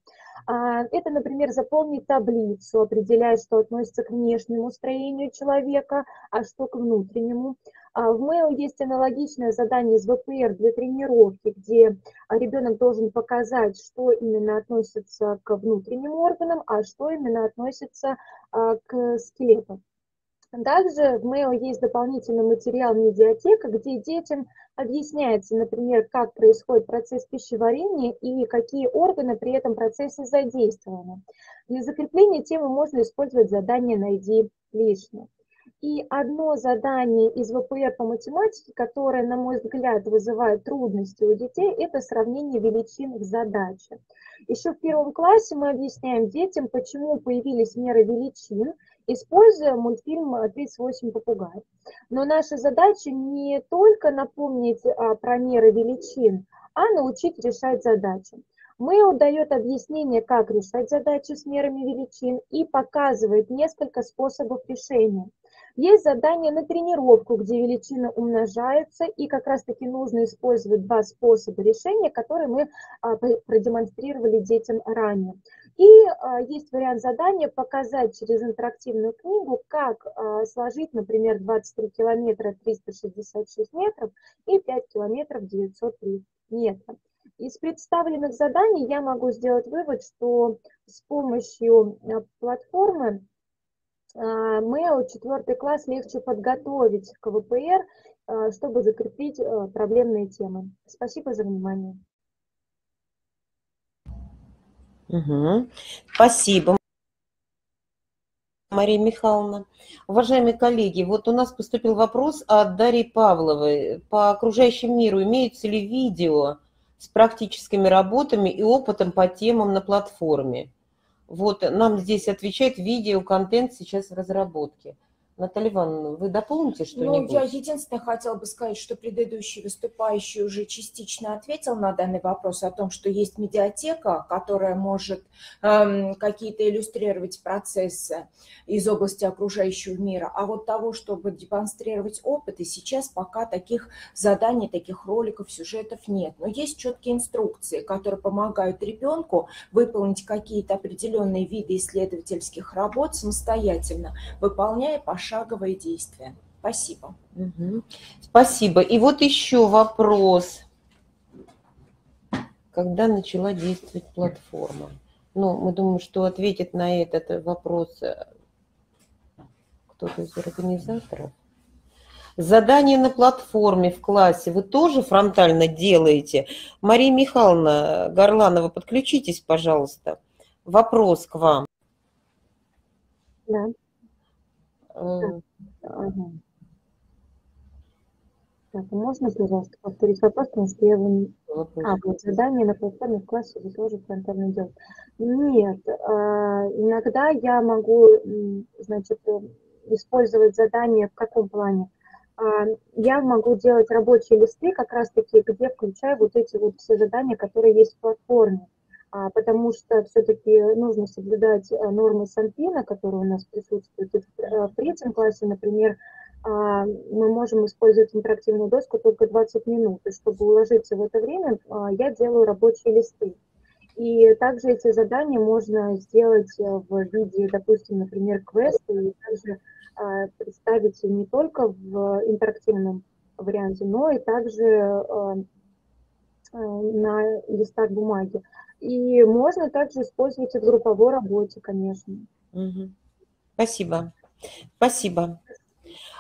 А, это, например, заполнить таблицу, определяя, что относится к внешнему строению человека, а что к внутреннему. А, в Mail есть аналогичное задание из ВПР для тренировки, где ребенок должен показать, что именно относится к внутренним органам, а что именно относится а, к скелету. Также в Mail есть дополнительный материал «Медиатека», где детям объясняется, например, как происходит процесс пищеварения и какие органы при этом процессе задействованы. Для закрепления темы можно использовать задание «Найди лишнее». И одно задание из ВПР по математике, которое, на мой взгляд, вызывает трудности у детей, это сравнение величин в задаче. Еще в первом классе мы объясняем детям, почему появились меры величин, используя мультфильм «38 попугаев». Но наша задача не только напомнить а, про меры величин, а научить решать задачи. Мэйл дает объяснение, как решать задачи с мерами величин и показывает несколько способов решения. Есть задание на тренировку, где величины умножаются, и как раз-таки нужно использовать два способа решения, которые мы а, продемонстрировали детям ранее. И а, есть вариант задания показать через интерактивную книгу, как а, сложить, например, 23 километра 366 метров и 5 километров 903 метра. Из представленных заданий я могу сделать вывод, что с помощью платформы Mail четвертый класс легче подготовить к ВПР, а, чтобы закрепить а, проблемные темы. Спасибо за внимание. Угу. Спасибо. Мария Михайловна. Уважаемые коллеги, вот у нас поступил вопрос от Дарьи Павловой. По окружающему миру имеются ли видео с практическими работами и опытом по темам на платформе? Вот нам здесь отвечает видеоконтент сейчас в разработке. Наталья Ивановна, вы дополните что-нибудь? Ну, я единственное хотела бы сказать, что предыдущий выступающий уже частично ответил на данный вопрос о том, что есть медиатека, которая может эм, какие-то иллюстрировать процессы из области окружающего мира. А вот того, чтобы демонстрировать опыты, сейчас пока таких заданий, таких роликов, сюжетов нет. Но есть четкие инструкции, которые помогают ребенку выполнить какие-то определенные виды исследовательских работ самостоятельно, выполняя по пошаговые действия. Спасибо. Угу. Спасибо. И вот еще вопрос. Когда начала действовать платформа? Ну, мы думаем, что ответит на этот вопрос э, кто-то из организаторов. Задание на платформе в классе вы тоже фронтально делаете? Мария Михайловна Горланова, подключитесь, пожалуйста. Вопрос к вам. Да. Ага. Так, а можно, пожалуйста, повторить вопрос, потому что я его... А, вот задание на платформе в классе вы тоже фронтально делать. Нет, а, иногда я могу, значит, использовать задание в каком плане? А, я могу делать рабочие листы как раз-таки, где включаю вот эти вот все задания, которые есть в платформе. А, потому что все-таки нужно соблюдать э, нормы Санпина, которые у нас присутствуют. И в э, третьем классе, например, а, мы можем использовать интерактивную доску только 20 минут. И чтобы уложиться в это время, а, я делаю рабочие листы. И также эти задания можно сделать э, в виде, допустим, например, квеста, и также представить не только в интерактивном варианте, но и также на листах бумаги. И можно также использовать и в групповой работе, конечно. Спасибо. Спасибо.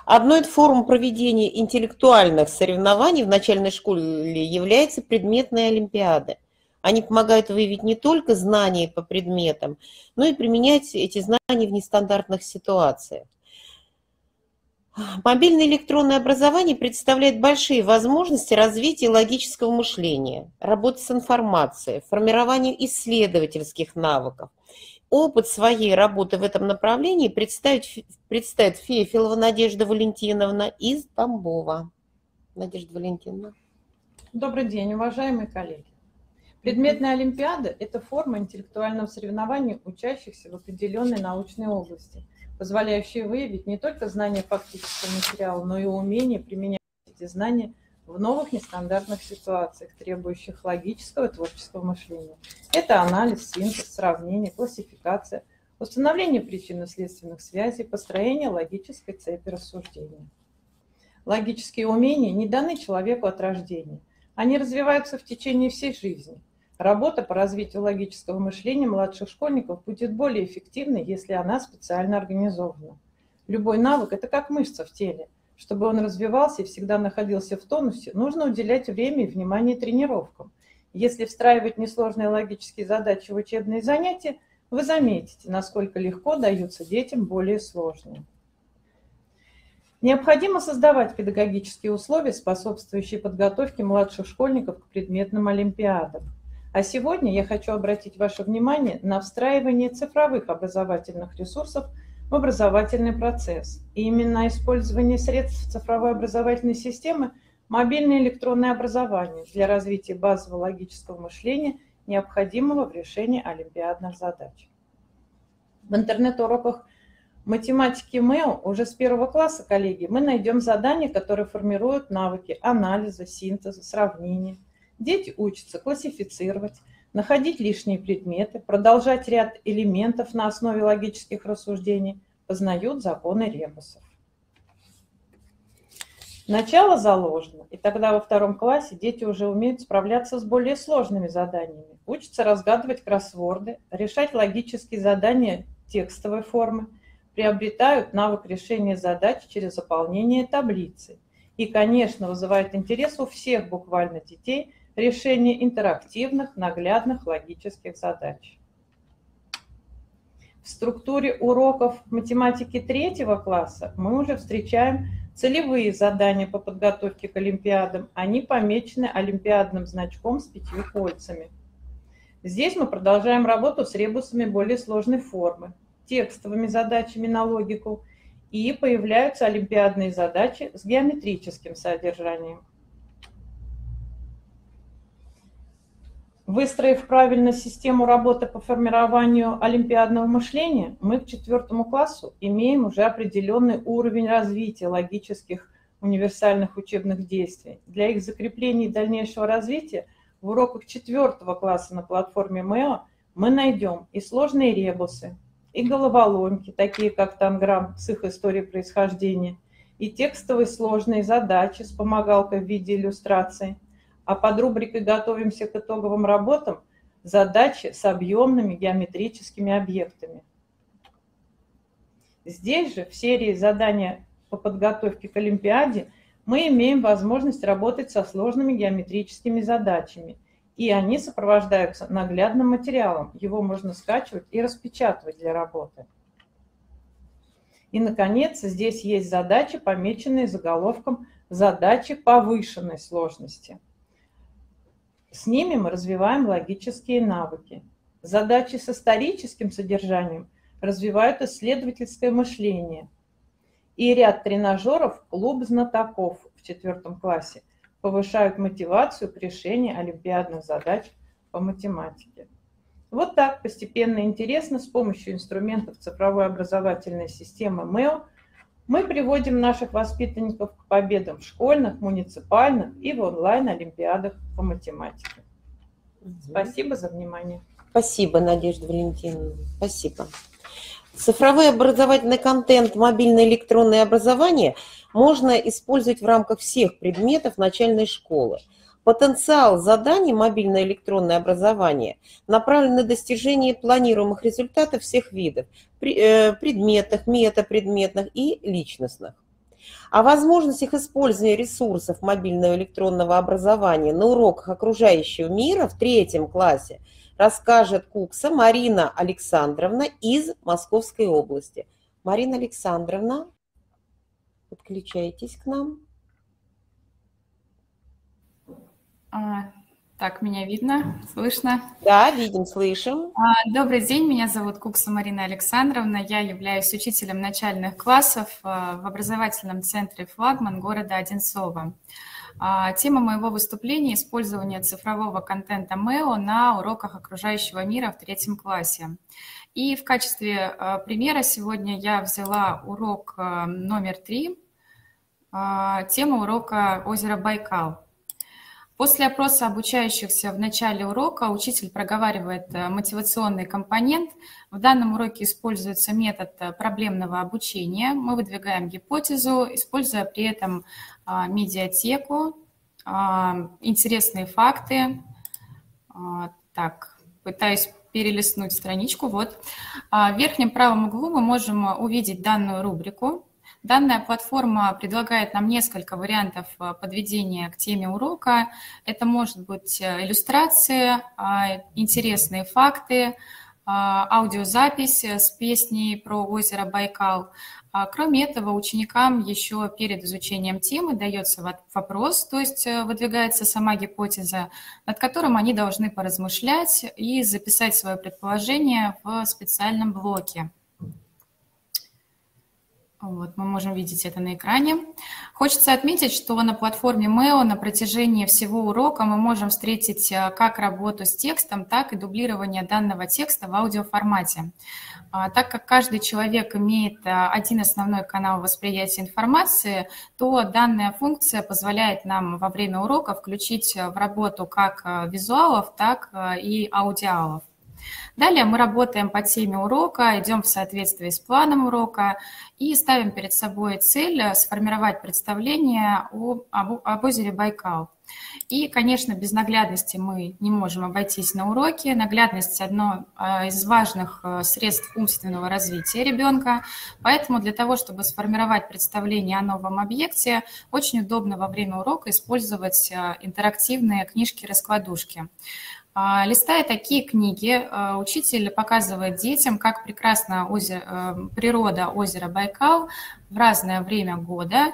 Одной из форм проведения интеллектуальных соревнований в начальной школе является предметная олимпиада. Они помогают выявить не только знания по предметам, но и применять эти знания в нестандартных ситуациях. Мобильное электронное образование представляет большие возможности развития логического мышления, работы с информацией, формирования исследовательских навыков. Опыт своей работы в этом направлении представит, представит Фефилова Надежда Валентиновна из Тамбова. Надежда Валентиновна. Добрый день, уважаемые коллеги. Предметная олимпиада – это форма интеллектуального соревнования учащихся в определенной научной области, позволяющая выявить не только знания фактического материала, но и умение применять эти знания в новых нестандартных ситуациях, требующих логического и творческого мышления. Это анализ, синтез, сравнение, классификация, установление причинно-следственных связей, построение логической цепи рассуждения. Логические умения не даны человеку от рождения. Они развиваются в течение всей жизни – Работа по развитию логического мышления младших школьников будет более эффективной, если она специально организована. Любой навык – это как мышца в теле. Чтобы он развивался и всегда находился в тонусе, нужно уделять время и внимание тренировкам. Если встраивать несложные логические задачи в учебные занятия, вы заметите, насколько легко даются детям более сложные. Необходимо создавать педагогические условия, способствующие подготовке младших школьников к предметным олимпиадам. А сегодня я хочу обратить ваше внимание на встраивание цифровых образовательных ресурсов в образовательный процесс. И именно использование средств цифровой образовательной системы мобильное электронное образование для развития базового логического мышления, необходимого в решении олимпиадных задач. В интернет-уроках математики МЭО уже с первого класса, коллеги, мы найдем задания, которые формируют навыки анализа, синтеза, сравнения – Дети учатся классифицировать, находить лишние предметы, продолжать ряд элементов на основе логических рассуждений, познают законы ребусов. Начало заложено, и тогда во втором классе дети уже умеют справляться с более сложными заданиями, учатся разгадывать кроссворды, решать логические задания текстовой формы, приобретают навык решения задач через заполнение таблицы. И, конечно, вызывает интерес у всех буквально детей – решение интерактивных, наглядных логических задач. В структуре уроков математики третьего класса мы уже встречаем целевые задания по подготовке к олимпиадам. Они помечены олимпиадным значком с пятью кольцами. Здесь мы продолжаем работу с ребусами более сложной формы, текстовыми задачами на логику, и появляются олимпиадные задачи с геометрическим содержанием. Выстроив правильно систему работы по формированию олимпиадного мышления, мы к четвертому классу имеем уже определенный уровень развития логических универсальных учебных действий. Для их закрепления и дальнейшего развития в уроках четвертого класса на платформе МЭО мы найдем и сложные ребусы, и головоломки, такие как танграмм с их историей происхождения, и текстовые сложные задачи с помогалкой в виде иллюстрации – а под рубрикой «Готовимся к итоговым работам» задачи с объемными геометрическими объектами. Здесь же в серии задания по подготовке к Олимпиаде мы имеем возможность работать со сложными геометрическими задачами, и они сопровождаются наглядным материалом. Его можно скачивать и распечатывать для работы. И, наконец, здесь есть задачи, помеченные заголовком «Задачи повышенной сложности». С ними мы развиваем логические навыки. Задачи с историческим содержанием развивают исследовательское мышление. И ряд тренажеров «Клуб знатоков» в четвертом классе повышают мотивацию к решению олимпиадных задач по математике. Вот так постепенно интересно с помощью инструментов цифровой образовательной системы МЭО мы приводим наших воспитанников к победам в школьных, муниципальных и в онлайн-олимпиадах по математике. Спасибо за внимание. Спасибо, Надежда Валентиновна. Спасибо. Цифровой образовательный контент, мобильное электронное образование можно использовать в рамках всех предметов начальной школы – Потенциал заданий мобильное электронное образование направлен на достижение планируемых результатов всех видов, э, предметных, метапредметных и личностных. О возможностях использования ресурсов мобильного электронного образования на уроках окружающего мира в третьем классе расскажет Кукса Марина Александровна из Московской области. Марина Александровна, подключайтесь к нам. А, так, меня видно, слышно? Да, видим, слышим. А, добрый день, меня зовут Кукса Марина Александровна. Я являюсь учителем начальных классов а, в образовательном центре «Флагман» города Одинцово. А, тема моего выступления – использование цифрового контента МЭО на уроках окружающего мира в третьем классе. И в качестве а, примера сегодня я взяла урок а, номер три, тема урока «Озеро Байкал». После опроса обучающихся в начале урока учитель проговаривает э, мотивационный компонент. В данном уроке используется метод э, проблемного обучения. Мы выдвигаем гипотезу, используя при этом а, медиатеку, а, интересные факты. А, так, пытаюсь перелистнуть страничку. Вот. В верхнем правом углу мы можем увидеть данную рубрику. Данная платформа предлагает нам несколько вариантов э, подведения к теме урока. Это может быть э, иллюстрации, а, интересные факты, а, аудиозапись с песней про озеро Байкал. А, кроме этого, ученикам еще перед изучением темы дается вопрос, то есть э, выдвигается сама гипотеза, над которым они должны поразмышлять и записать свое предположение в специальном блоке. Вот, мы можем видеть это на экране. Хочется отметить, что на платформе MEO на протяжении всего урока мы можем встретить э, как работу с текстом, так и дублирование данного текста в аудиоформате. А, так как каждый человек имеет э, один основной канал восприятия информации, то данная функция позволяет нам во время урока включить в работу как э, визуалов, так и аудиалов. Далее мы работаем по теме урока, идем в соответствии с планом урока и ставим перед собой цель э, сформировать представление об, об озере Байкал. И, конечно, без наглядности мы не можем обойтись на уроке. Наглядность – одно э, из важных э, средств умственного развития ребенка. Поэтому для того, чтобы сформировать представление о новом объекте, очень удобно во время урока использовать интерактивные книжки-раскладушки. А, листая такие книги, а, учитель показывает детям, как прекрасна озеро, э, природа озера Байкал в разное время года.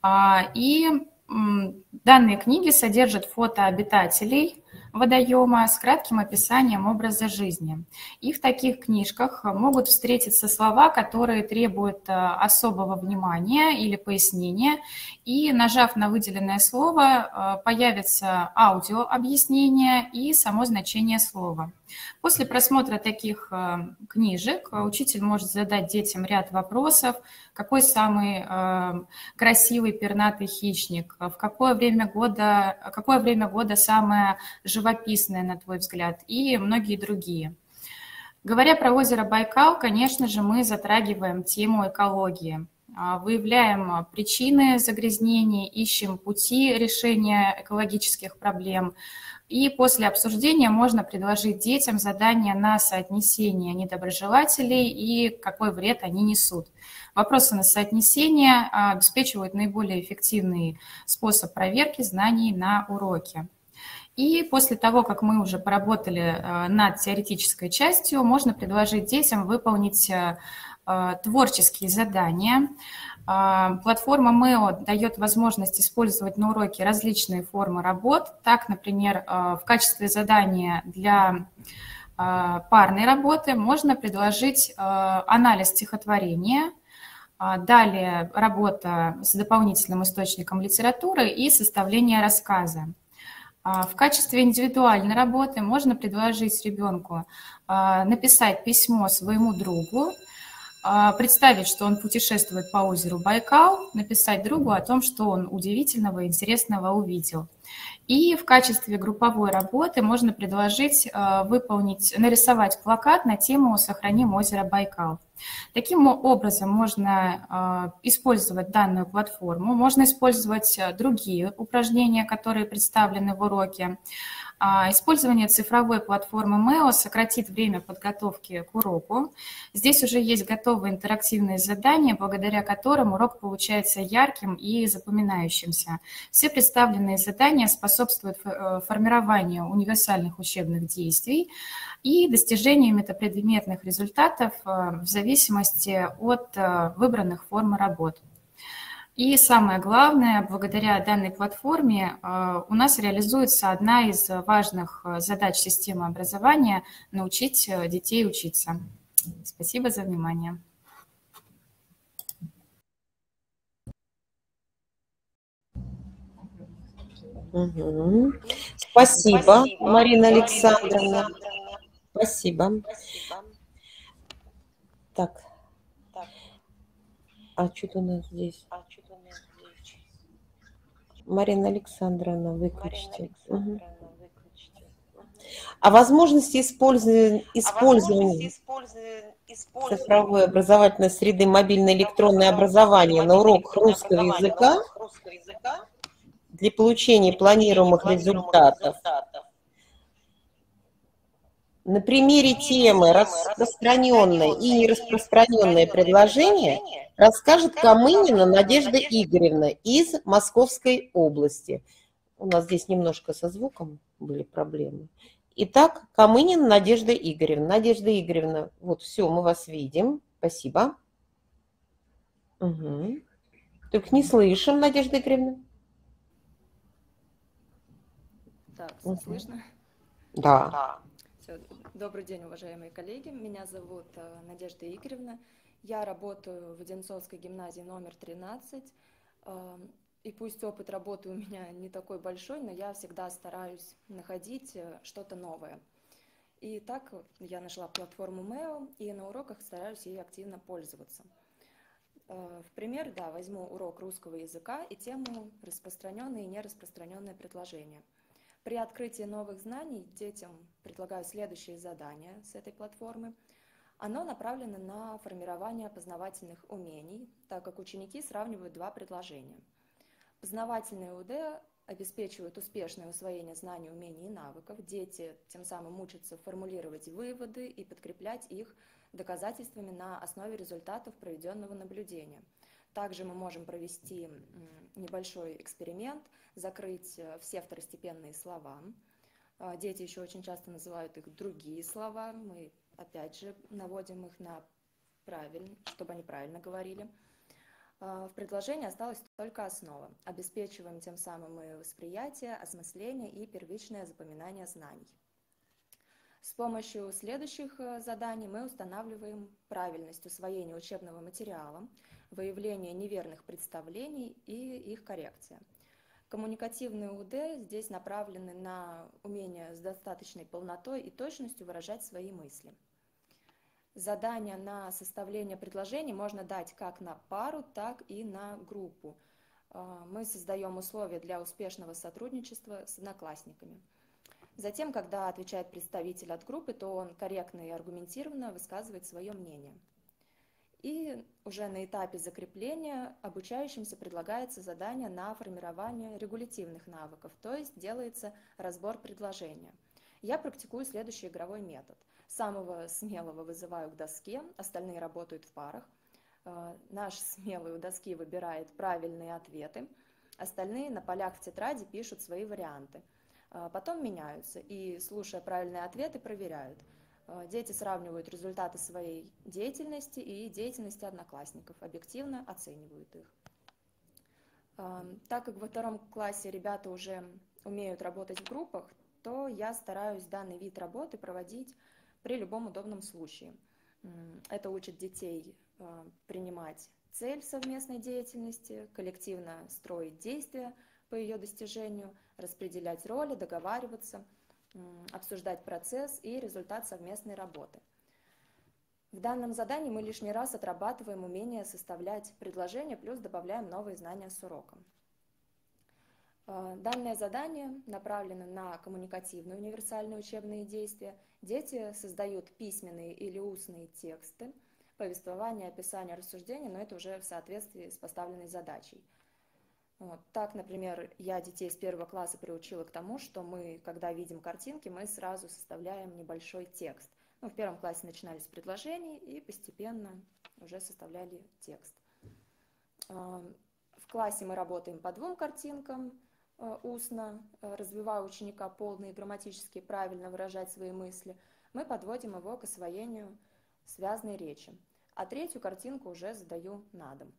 А, и данные книги содержат фото обитателей водоема с кратким описанием образа жизни. И в таких книжках могут встретиться слова, которые требуют э, особого внимания или пояснения. И нажав на выделенное слово, э, появится аудиообъяснение и само значение слова. После просмотра таких э, книжек учитель может задать детям ряд вопросов, какой самый красивый пернатый хищник, в какое время года, какое время года самое живописное, на твой взгляд, и многие другие. Говоря про озеро Байкал, конечно же, мы затрагиваем тему экологии. Выявляем причины загрязнений, ищем пути решения экологических проблем. И после обсуждения можно предложить детям задание на соотнесение недоброжелателей и какой вред они несут. Вопросы на соотнесение а, обеспечивают наиболее эффективный способ проверки знаний на уроке. И после того, как мы уже поработали э, над теоретической частью, можно предложить детям выполнить э, творческие задания. Платформа MEO дает возможность использовать на уроке различные формы работ. Так, например, в качестве задания для парной работы можно предложить анализ стихотворения, далее работа с дополнительным источником литературы и составление рассказа. А, в качестве индивидуальной работы можно предложить ребенку а, написать письмо своему другу, а, представить, что он путешествует по озеру Байкал, написать другу о том, что он удивительного и интересного увидел. И в качестве групповой работы можно предложить выполнить, нарисовать плакат на тему «Сохраним озеро Байкал». Таким образом можно а, использовать данную платформу, можно использовать а, другие упражнения, которые представлены в уроке. А, использование цифровой платформы MEO сократит время подготовки к уроку. Здесь уже есть готовые интерактивные задания, благодаря которым урок получается ярким и запоминающимся. Все представленные задания способствуют э, формированию универсальных учебных действий и достижению метапредметных результатов э, в зависимости от э, выбранных форм работ. И самое главное, благодаря данной платформе э, у нас реализуется одна из важных э, задач системы образования – научить э, детей учиться. Спасибо за внимание. Угу. Спасибо, Спасибо, Марина Александровна. Спасибо. Так. А что-то у нас здесь? Марина Александровна, выключите. Угу. А возможности использования, использования цифровой образовательной среды мобильное электронное образование на урок русского языка для получения планируемых результатов. На примере темы «Распространенное и нераспространенное предложение» расскажет Камынина Надежда Игоревна из Московской области. У нас здесь немножко со звуком были проблемы. Итак, Камынин Надежда Игоревна. Надежда Игоревна, вот все, мы вас видим. Спасибо. Угу. Только не слышим, Надежда Игоревна. Так, угу. слышно? Да. да. Все. Добрый день, уважаемые коллеги. Меня зовут э, Надежда Игоревна. Я работаю в Одинцовской гимназии номер 13. И пусть опыт работы у меня не такой большой, но я всегда стараюсь находить э, что-то новое. И так я нашла платформу Meo и на уроках стараюсь ей активно пользоваться. Э, в пример, да, возьму урок русского языка и тему распространенные и нераспространенные предложения. При открытии новых знаний детям предлагаю следующее задание с этой платформы. Оно направлено на формирование познавательных умений, так как ученики сравнивают два предложения – Познавательные УД обеспечивают успешное усвоение знаний, умений и навыков. Дети тем самым учатся формулировать выводы и подкреплять их доказательствами на основе результатов проведенного наблюдения. Также мы можем провести небольшой эксперимент, закрыть э, все второстепенные слова. А, дети еще очень часто называют их другие слова. Мы опять же наводим их на правильно, чтобы они правильно говорили. А, в предложении осталась только основа. Обеспечиваем тем самым и восприятие, осмысление и первичное запоминание знаний. С помощью следующих э, заданий мы устанавливаем правильность усвоения учебного материала, выявление неверных представлений и их коррекция. Коммуникативные УД здесь направлены на умение с достаточной полнотой и точностью выражать свои мысли – задание на составление предложений можно дать как на пару, так и на группу. А, мы создаем условия для успешного сотрудничества с одноклассниками. Затем, когда отвечает представитель от группы, то он корректно и аргументированно высказывает свое мнение. И уже на этапе закрепления обучающимся предлагается задание на формирование регулятивных навыков, то есть делается разбор предложения. Я практикую следующий игровой метод – Самого смелого вызываю к доске, остальные работают в парах. Э, наш смелый у доски выбирает правильные ответы, остальные на полях в тетради пишут свои варианты. Э, потом меняются и, слушая правильные ответы, проверяют. Э, дети сравнивают результаты своей деятельности и деятельности одноклассников, объективно оценивают их. Так как во втором классе ребята уже умеют работать в группах, то я стараюсь данный вид работы проводить при любом удобном случае. Это учит детей а, принимать цель совместной деятельности, коллективно строить действия по ее достижению, распределять роли, договариваться, обсуждать процесс и результат совместной работы. В данном задании мы лишний раз отрабатываем умение составлять предложения, плюс добавляем новые знания с уроком. А, данное задание направлено на коммуникативные универсальные учебные действия. Дети создают письменные или устные тексты, повествование, описание, рассуждения, но это уже в соответствии с поставленной задачей. Вот. Так, например, я детей с первого класса приучила к тому, что мы, когда видим картинки, мы сразу составляем небольшой текст. Ну, в первом классе начинали с предложений и постепенно уже составляли текст. А, в классе мы работаем по двум картинкам, Э, устно, э, развивая ученика полно и грамматически правильно выражать свои мысли, мы подводим его к освоению связной речи. А третью картинку уже задаю на дом.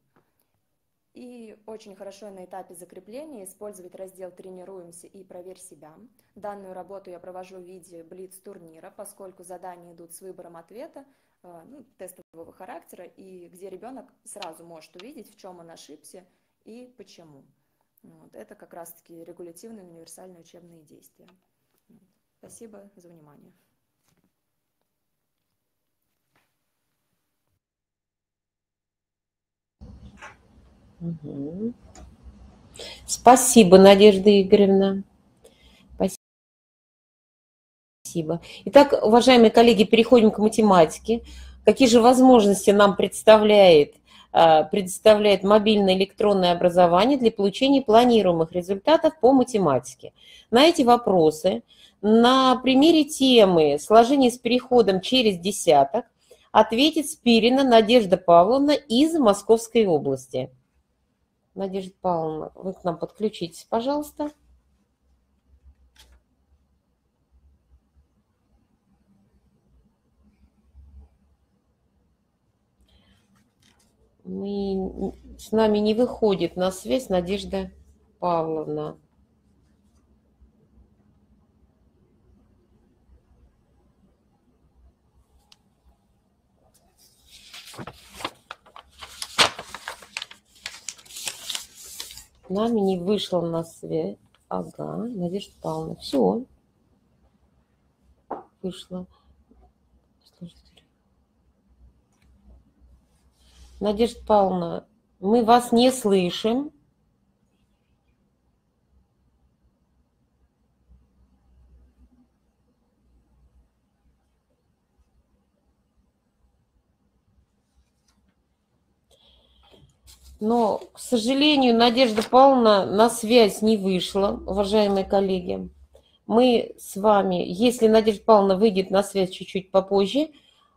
И очень хорошо на этапе закрепления использовать раздел «Тренируемся» и «Проверь себя». Данную работу я провожу в виде блиц-турнира, поскольку задания идут с выбором ответа, э, ну, тестового характера, и где ребенок сразу может увидеть, в чем он ошибся и почему. Вот. Это как раз-таки регулятивные универсальные учебные действия. Спасибо за внимание. Спасибо, Надежда Игоревна. Спасибо. Итак, уважаемые коллеги, переходим к математике. Какие же возможности нам представляет, а, предоставляет мобильное электронное образование для получения планируемых результатов по математике? На эти вопросы на примере темы «Сложение с переходом через десяток» ответит Спирина Надежда Павловна из Московской области. Надежда Павловна, вы к нам подключитесь, пожалуйста. Мы, с нами не выходит на связь Надежда Павловна. Не вышла на связь. Ага, Надежда Павловна. Все. Вышла. Надежда Павловна, мы вас не слышим. Но, к сожалению, Надежда Павловна на связь не вышла, уважаемые коллеги. Мы с вами, если Надежда Павловна выйдет на связь чуть-чуть попозже,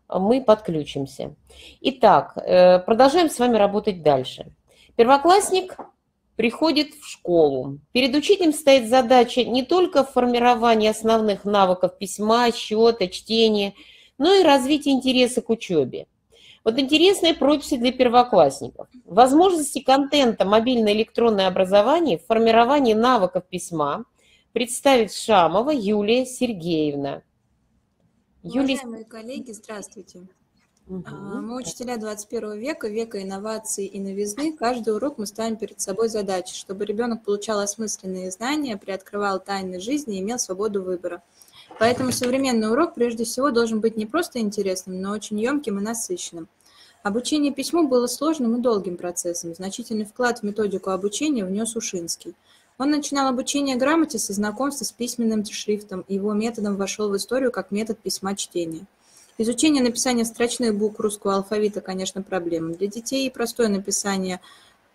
мы подключимся. Итак, э, продолжаем с вами работать дальше. Первоклассник приходит в школу. Перед учителем стоит задача не только формирования основных навыков письма, счета, чтения, но и развития интереса к учебе. Вот интересные прописи для первоклассников. Возможности контента мобильное электронное образование в формировании навыков письма представит Шамова Юлия Сергеевна. Юлия... Уважаемые коллеги, здравствуйте. Угу. Мы учителя 21 века, века инноваций и новизны. Каждый урок мы ставим перед собой задачи, чтобы ребенок получал осмысленные знания, приоткрывал тайны жизни и имел свободу выбора. Поэтому современный урок прежде всего должен быть не просто интересным, но очень емким и насыщенным. Обучение письму было сложным и долгим процессом. Значительный вклад в методику обучения внес Ушинский. Он начинал обучение грамоте со знакомства с письменным шрифтом. Его методом вошел в историю как метод письма чтения. Изучение написания строчных букв русского алфавита, конечно, проблема. Для детей простое написание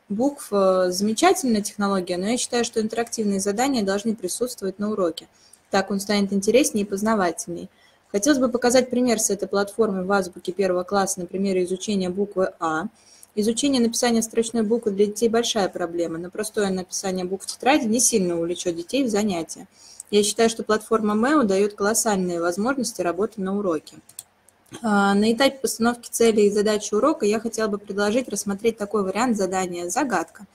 букв э, – замечательная технология, но я считаю, что интерактивные задания должны присутствовать на уроке. Так он станет интереснее и познавательней. Хотелось бы показать пример с этой платформы в азбуке первого класса на примере изучения буквы А. Изучение написания строчной буквы для детей – большая проблема, но простое написание букв в тетради не сильно увлечет детей в занятия. Я считаю, что платформа MEO дает колоссальные возможности работы на уроке. А, на этапе постановки целей и задачи урока я хотела бы предложить рассмотреть такой вариант задания «Загадка».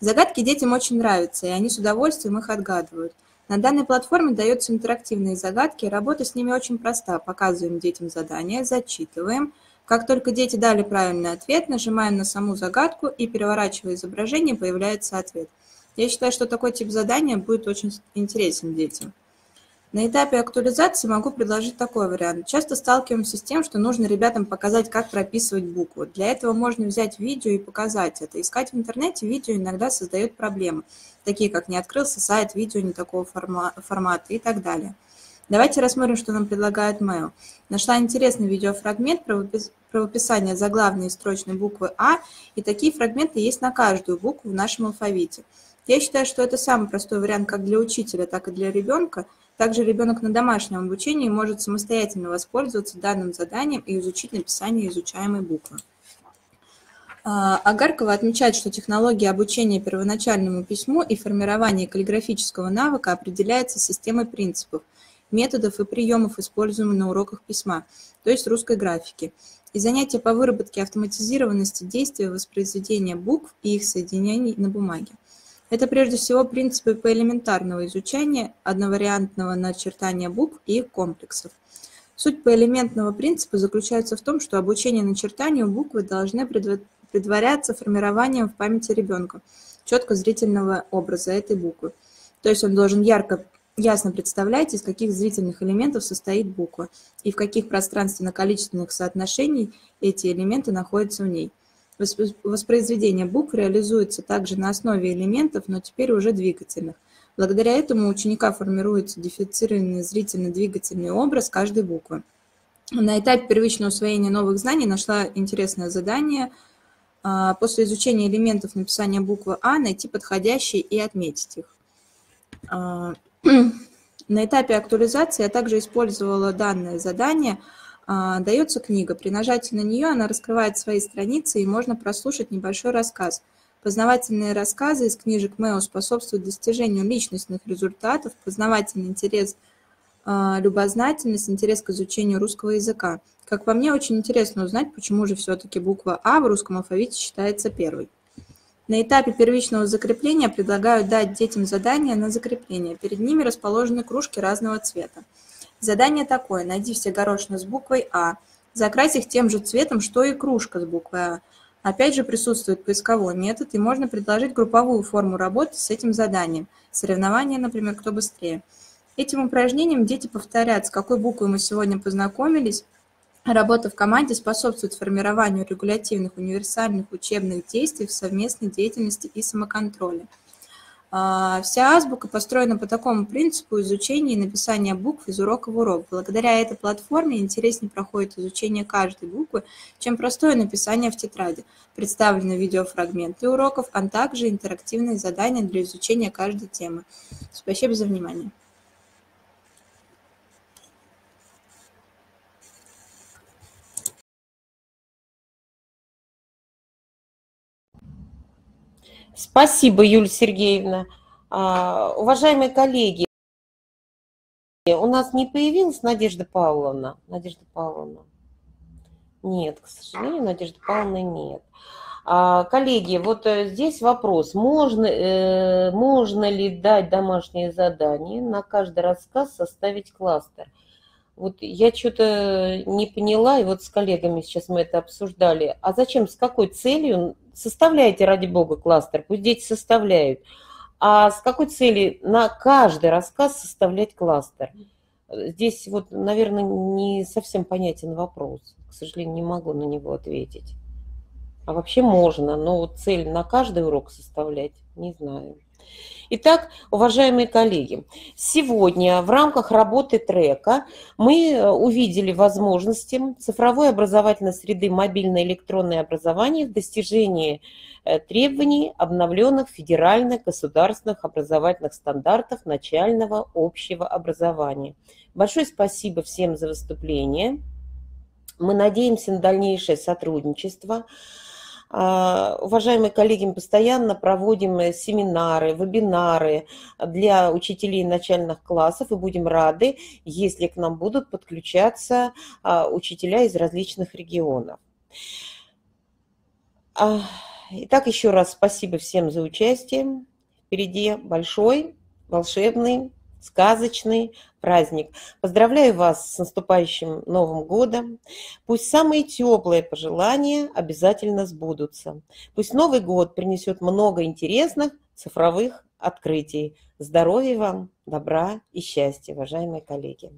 Загадки детям очень нравятся, и они с удовольствием их отгадывают – на данной платформе даются интерактивные загадки, работа с ними очень проста. Показываем детям задание, зачитываем. Как только дети дали правильный ответ, нажимаем на саму загадку и, переворачивая изображение, появляется ответ. Я считаю, что такой тип задания будет очень интересен детям. На этапе актуализации могу предложить такой вариант. Часто сталкиваемся с тем, что нужно ребятам показать, как прописывать букву. Для этого можно взять видео и показать это. Искать в интернете видео иногда создает проблемы, такие как не открылся сайт, видео не такого формата и так далее. Давайте рассмотрим, что нам предлагает Mail. Нашла интересный видеофрагмент про правописание заглавной и строчной буквы А, и такие фрагменты есть на каждую букву в нашем алфавите. Я считаю, что это самый простой вариант как для учителя, так и для ребенка – также ребенок на домашнем обучении может самостоятельно воспользоваться данным заданием и изучить написание изучаемой буквы. А, Агаркова отмечает, что технология обучения первоначальному письму и формирования каллиграфического навыка определяется системой принципов, методов и приемов, используемых на уроках письма, то есть русской графики, и занятия по выработке автоматизированности действия воспроизведения букв и их соединений на бумаге. Это прежде всего принципы поэлементарного изучения, одновариантного начертания букв и их комплексов. Суть поэлементного принципа заключается в том, что обучение начертанию буквы должны предваряется формированием в памяти ребенка четко зрительного образа этой буквы. То есть он должен ярко, ясно представлять, из каких зрительных элементов состоит буква и в каких пространственно-количественных соотношений эти элементы находятся в ней. Воспроизведение букв реализуется также на основе элементов, но теперь уже двигательных. Благодаря этому у ученика формируется дифференцированный зрительно-двигательный образ каждой буквы. На этапе первичного усвоения новых знаний нашла интересное задание после изучения элементов написания буквы А найти подходящие и отметить их. А, на этапе актуализации я также использовала данное задание – а, дается книга. При нажатии на нее она раскрывает свои страницы, и можно прослушать небольшой рассказ. Познавательные рассказы из книжек Мэо способствуют достижению личностных результатов, познавательный интерес, а, любознательность, интерес к изучению русского языка. Как по мне, очень интересно узнать, почему же все-таки буква А в русском алфавите считается первой. На этапе первичного закрепления предлагаю дать детям задание на закрепление. Перед ними расположены кружки разного цвета. Задание такое. Найди все горошины с буквой А. Закрась их тем же цветом, что и кружка с буквой А. Опять же присутствует поисковой метод, и можно предложить групповую форму работы с этим заданием. Соревнование, например, кто быстрее. Этим упражнением дети повторяют, с какой буквой мы сегодня познакомились. Работа в команде способствует формированию регулятивных универсальных учебных действий в совместной деятельности и самоконтроле. А, вся азбука построена по такому принципу изучения и написания букв из урока в урок. Благодаря этой платформе интереснее проходит изучение каждой буквы, чем простое написание в тетради. Представлены видеофрагменты уроков, а также интерактивные задания для изучения каждой темы. Спасибо за внимание. Спасибо, Юлия Сергеевна. А, уважаемые коллеги, у нас не появилась Надежда Павловна? Надежда Павловна? Нет, к сожалению, Надежды Павловны нет. А, коллеги, вот э, здесь вопрос. Можно, э, можно ли дать домашнее задание, на каждый рассказ составить кластер? Вот я что-то не поняла, и вот с коллегами сейчас мы это обсуждали. А зачем, с какой целью составляйте, ради бога, кластер, пусть дети составляют. А с какой целью на каждый рассказ составлять кластер? Здесь вот, наверное, не совсем понятен вопрос. К сожалению, не могу на него ответить. А вообще можно, но вот цель на каждый урок составлять, не знаю. Итак, уважаемые коллеги, сегодня в рамках работы трека мы э, увидели возможности цифровой образовательной среды мобильное электронное образование в достижении э, требований обновленных федеральных государственных образовательных стандартов начального общего образования. Большое спасибо всем за выступление. Мы надеемся на дальнейшее сотрудничество. А, уважаемые коллеги, мы постоянно проводим э, семинары, вебинары для учителей начальных классов и будем рады, если к нам будут подключаться а, учителя из различных регионов. А, итак, еще раз спасибо всем за участие. Впереди большой, волшебный, сказочный праздник. Поздравляю вас с наступающим Новым годом. Пусть самые теплые пожелания обязательно сбудутся. Пусть Новый год принесет много интересных цифровых открытий. Здоровья вам, добра и счастья, уважаемые коллеги.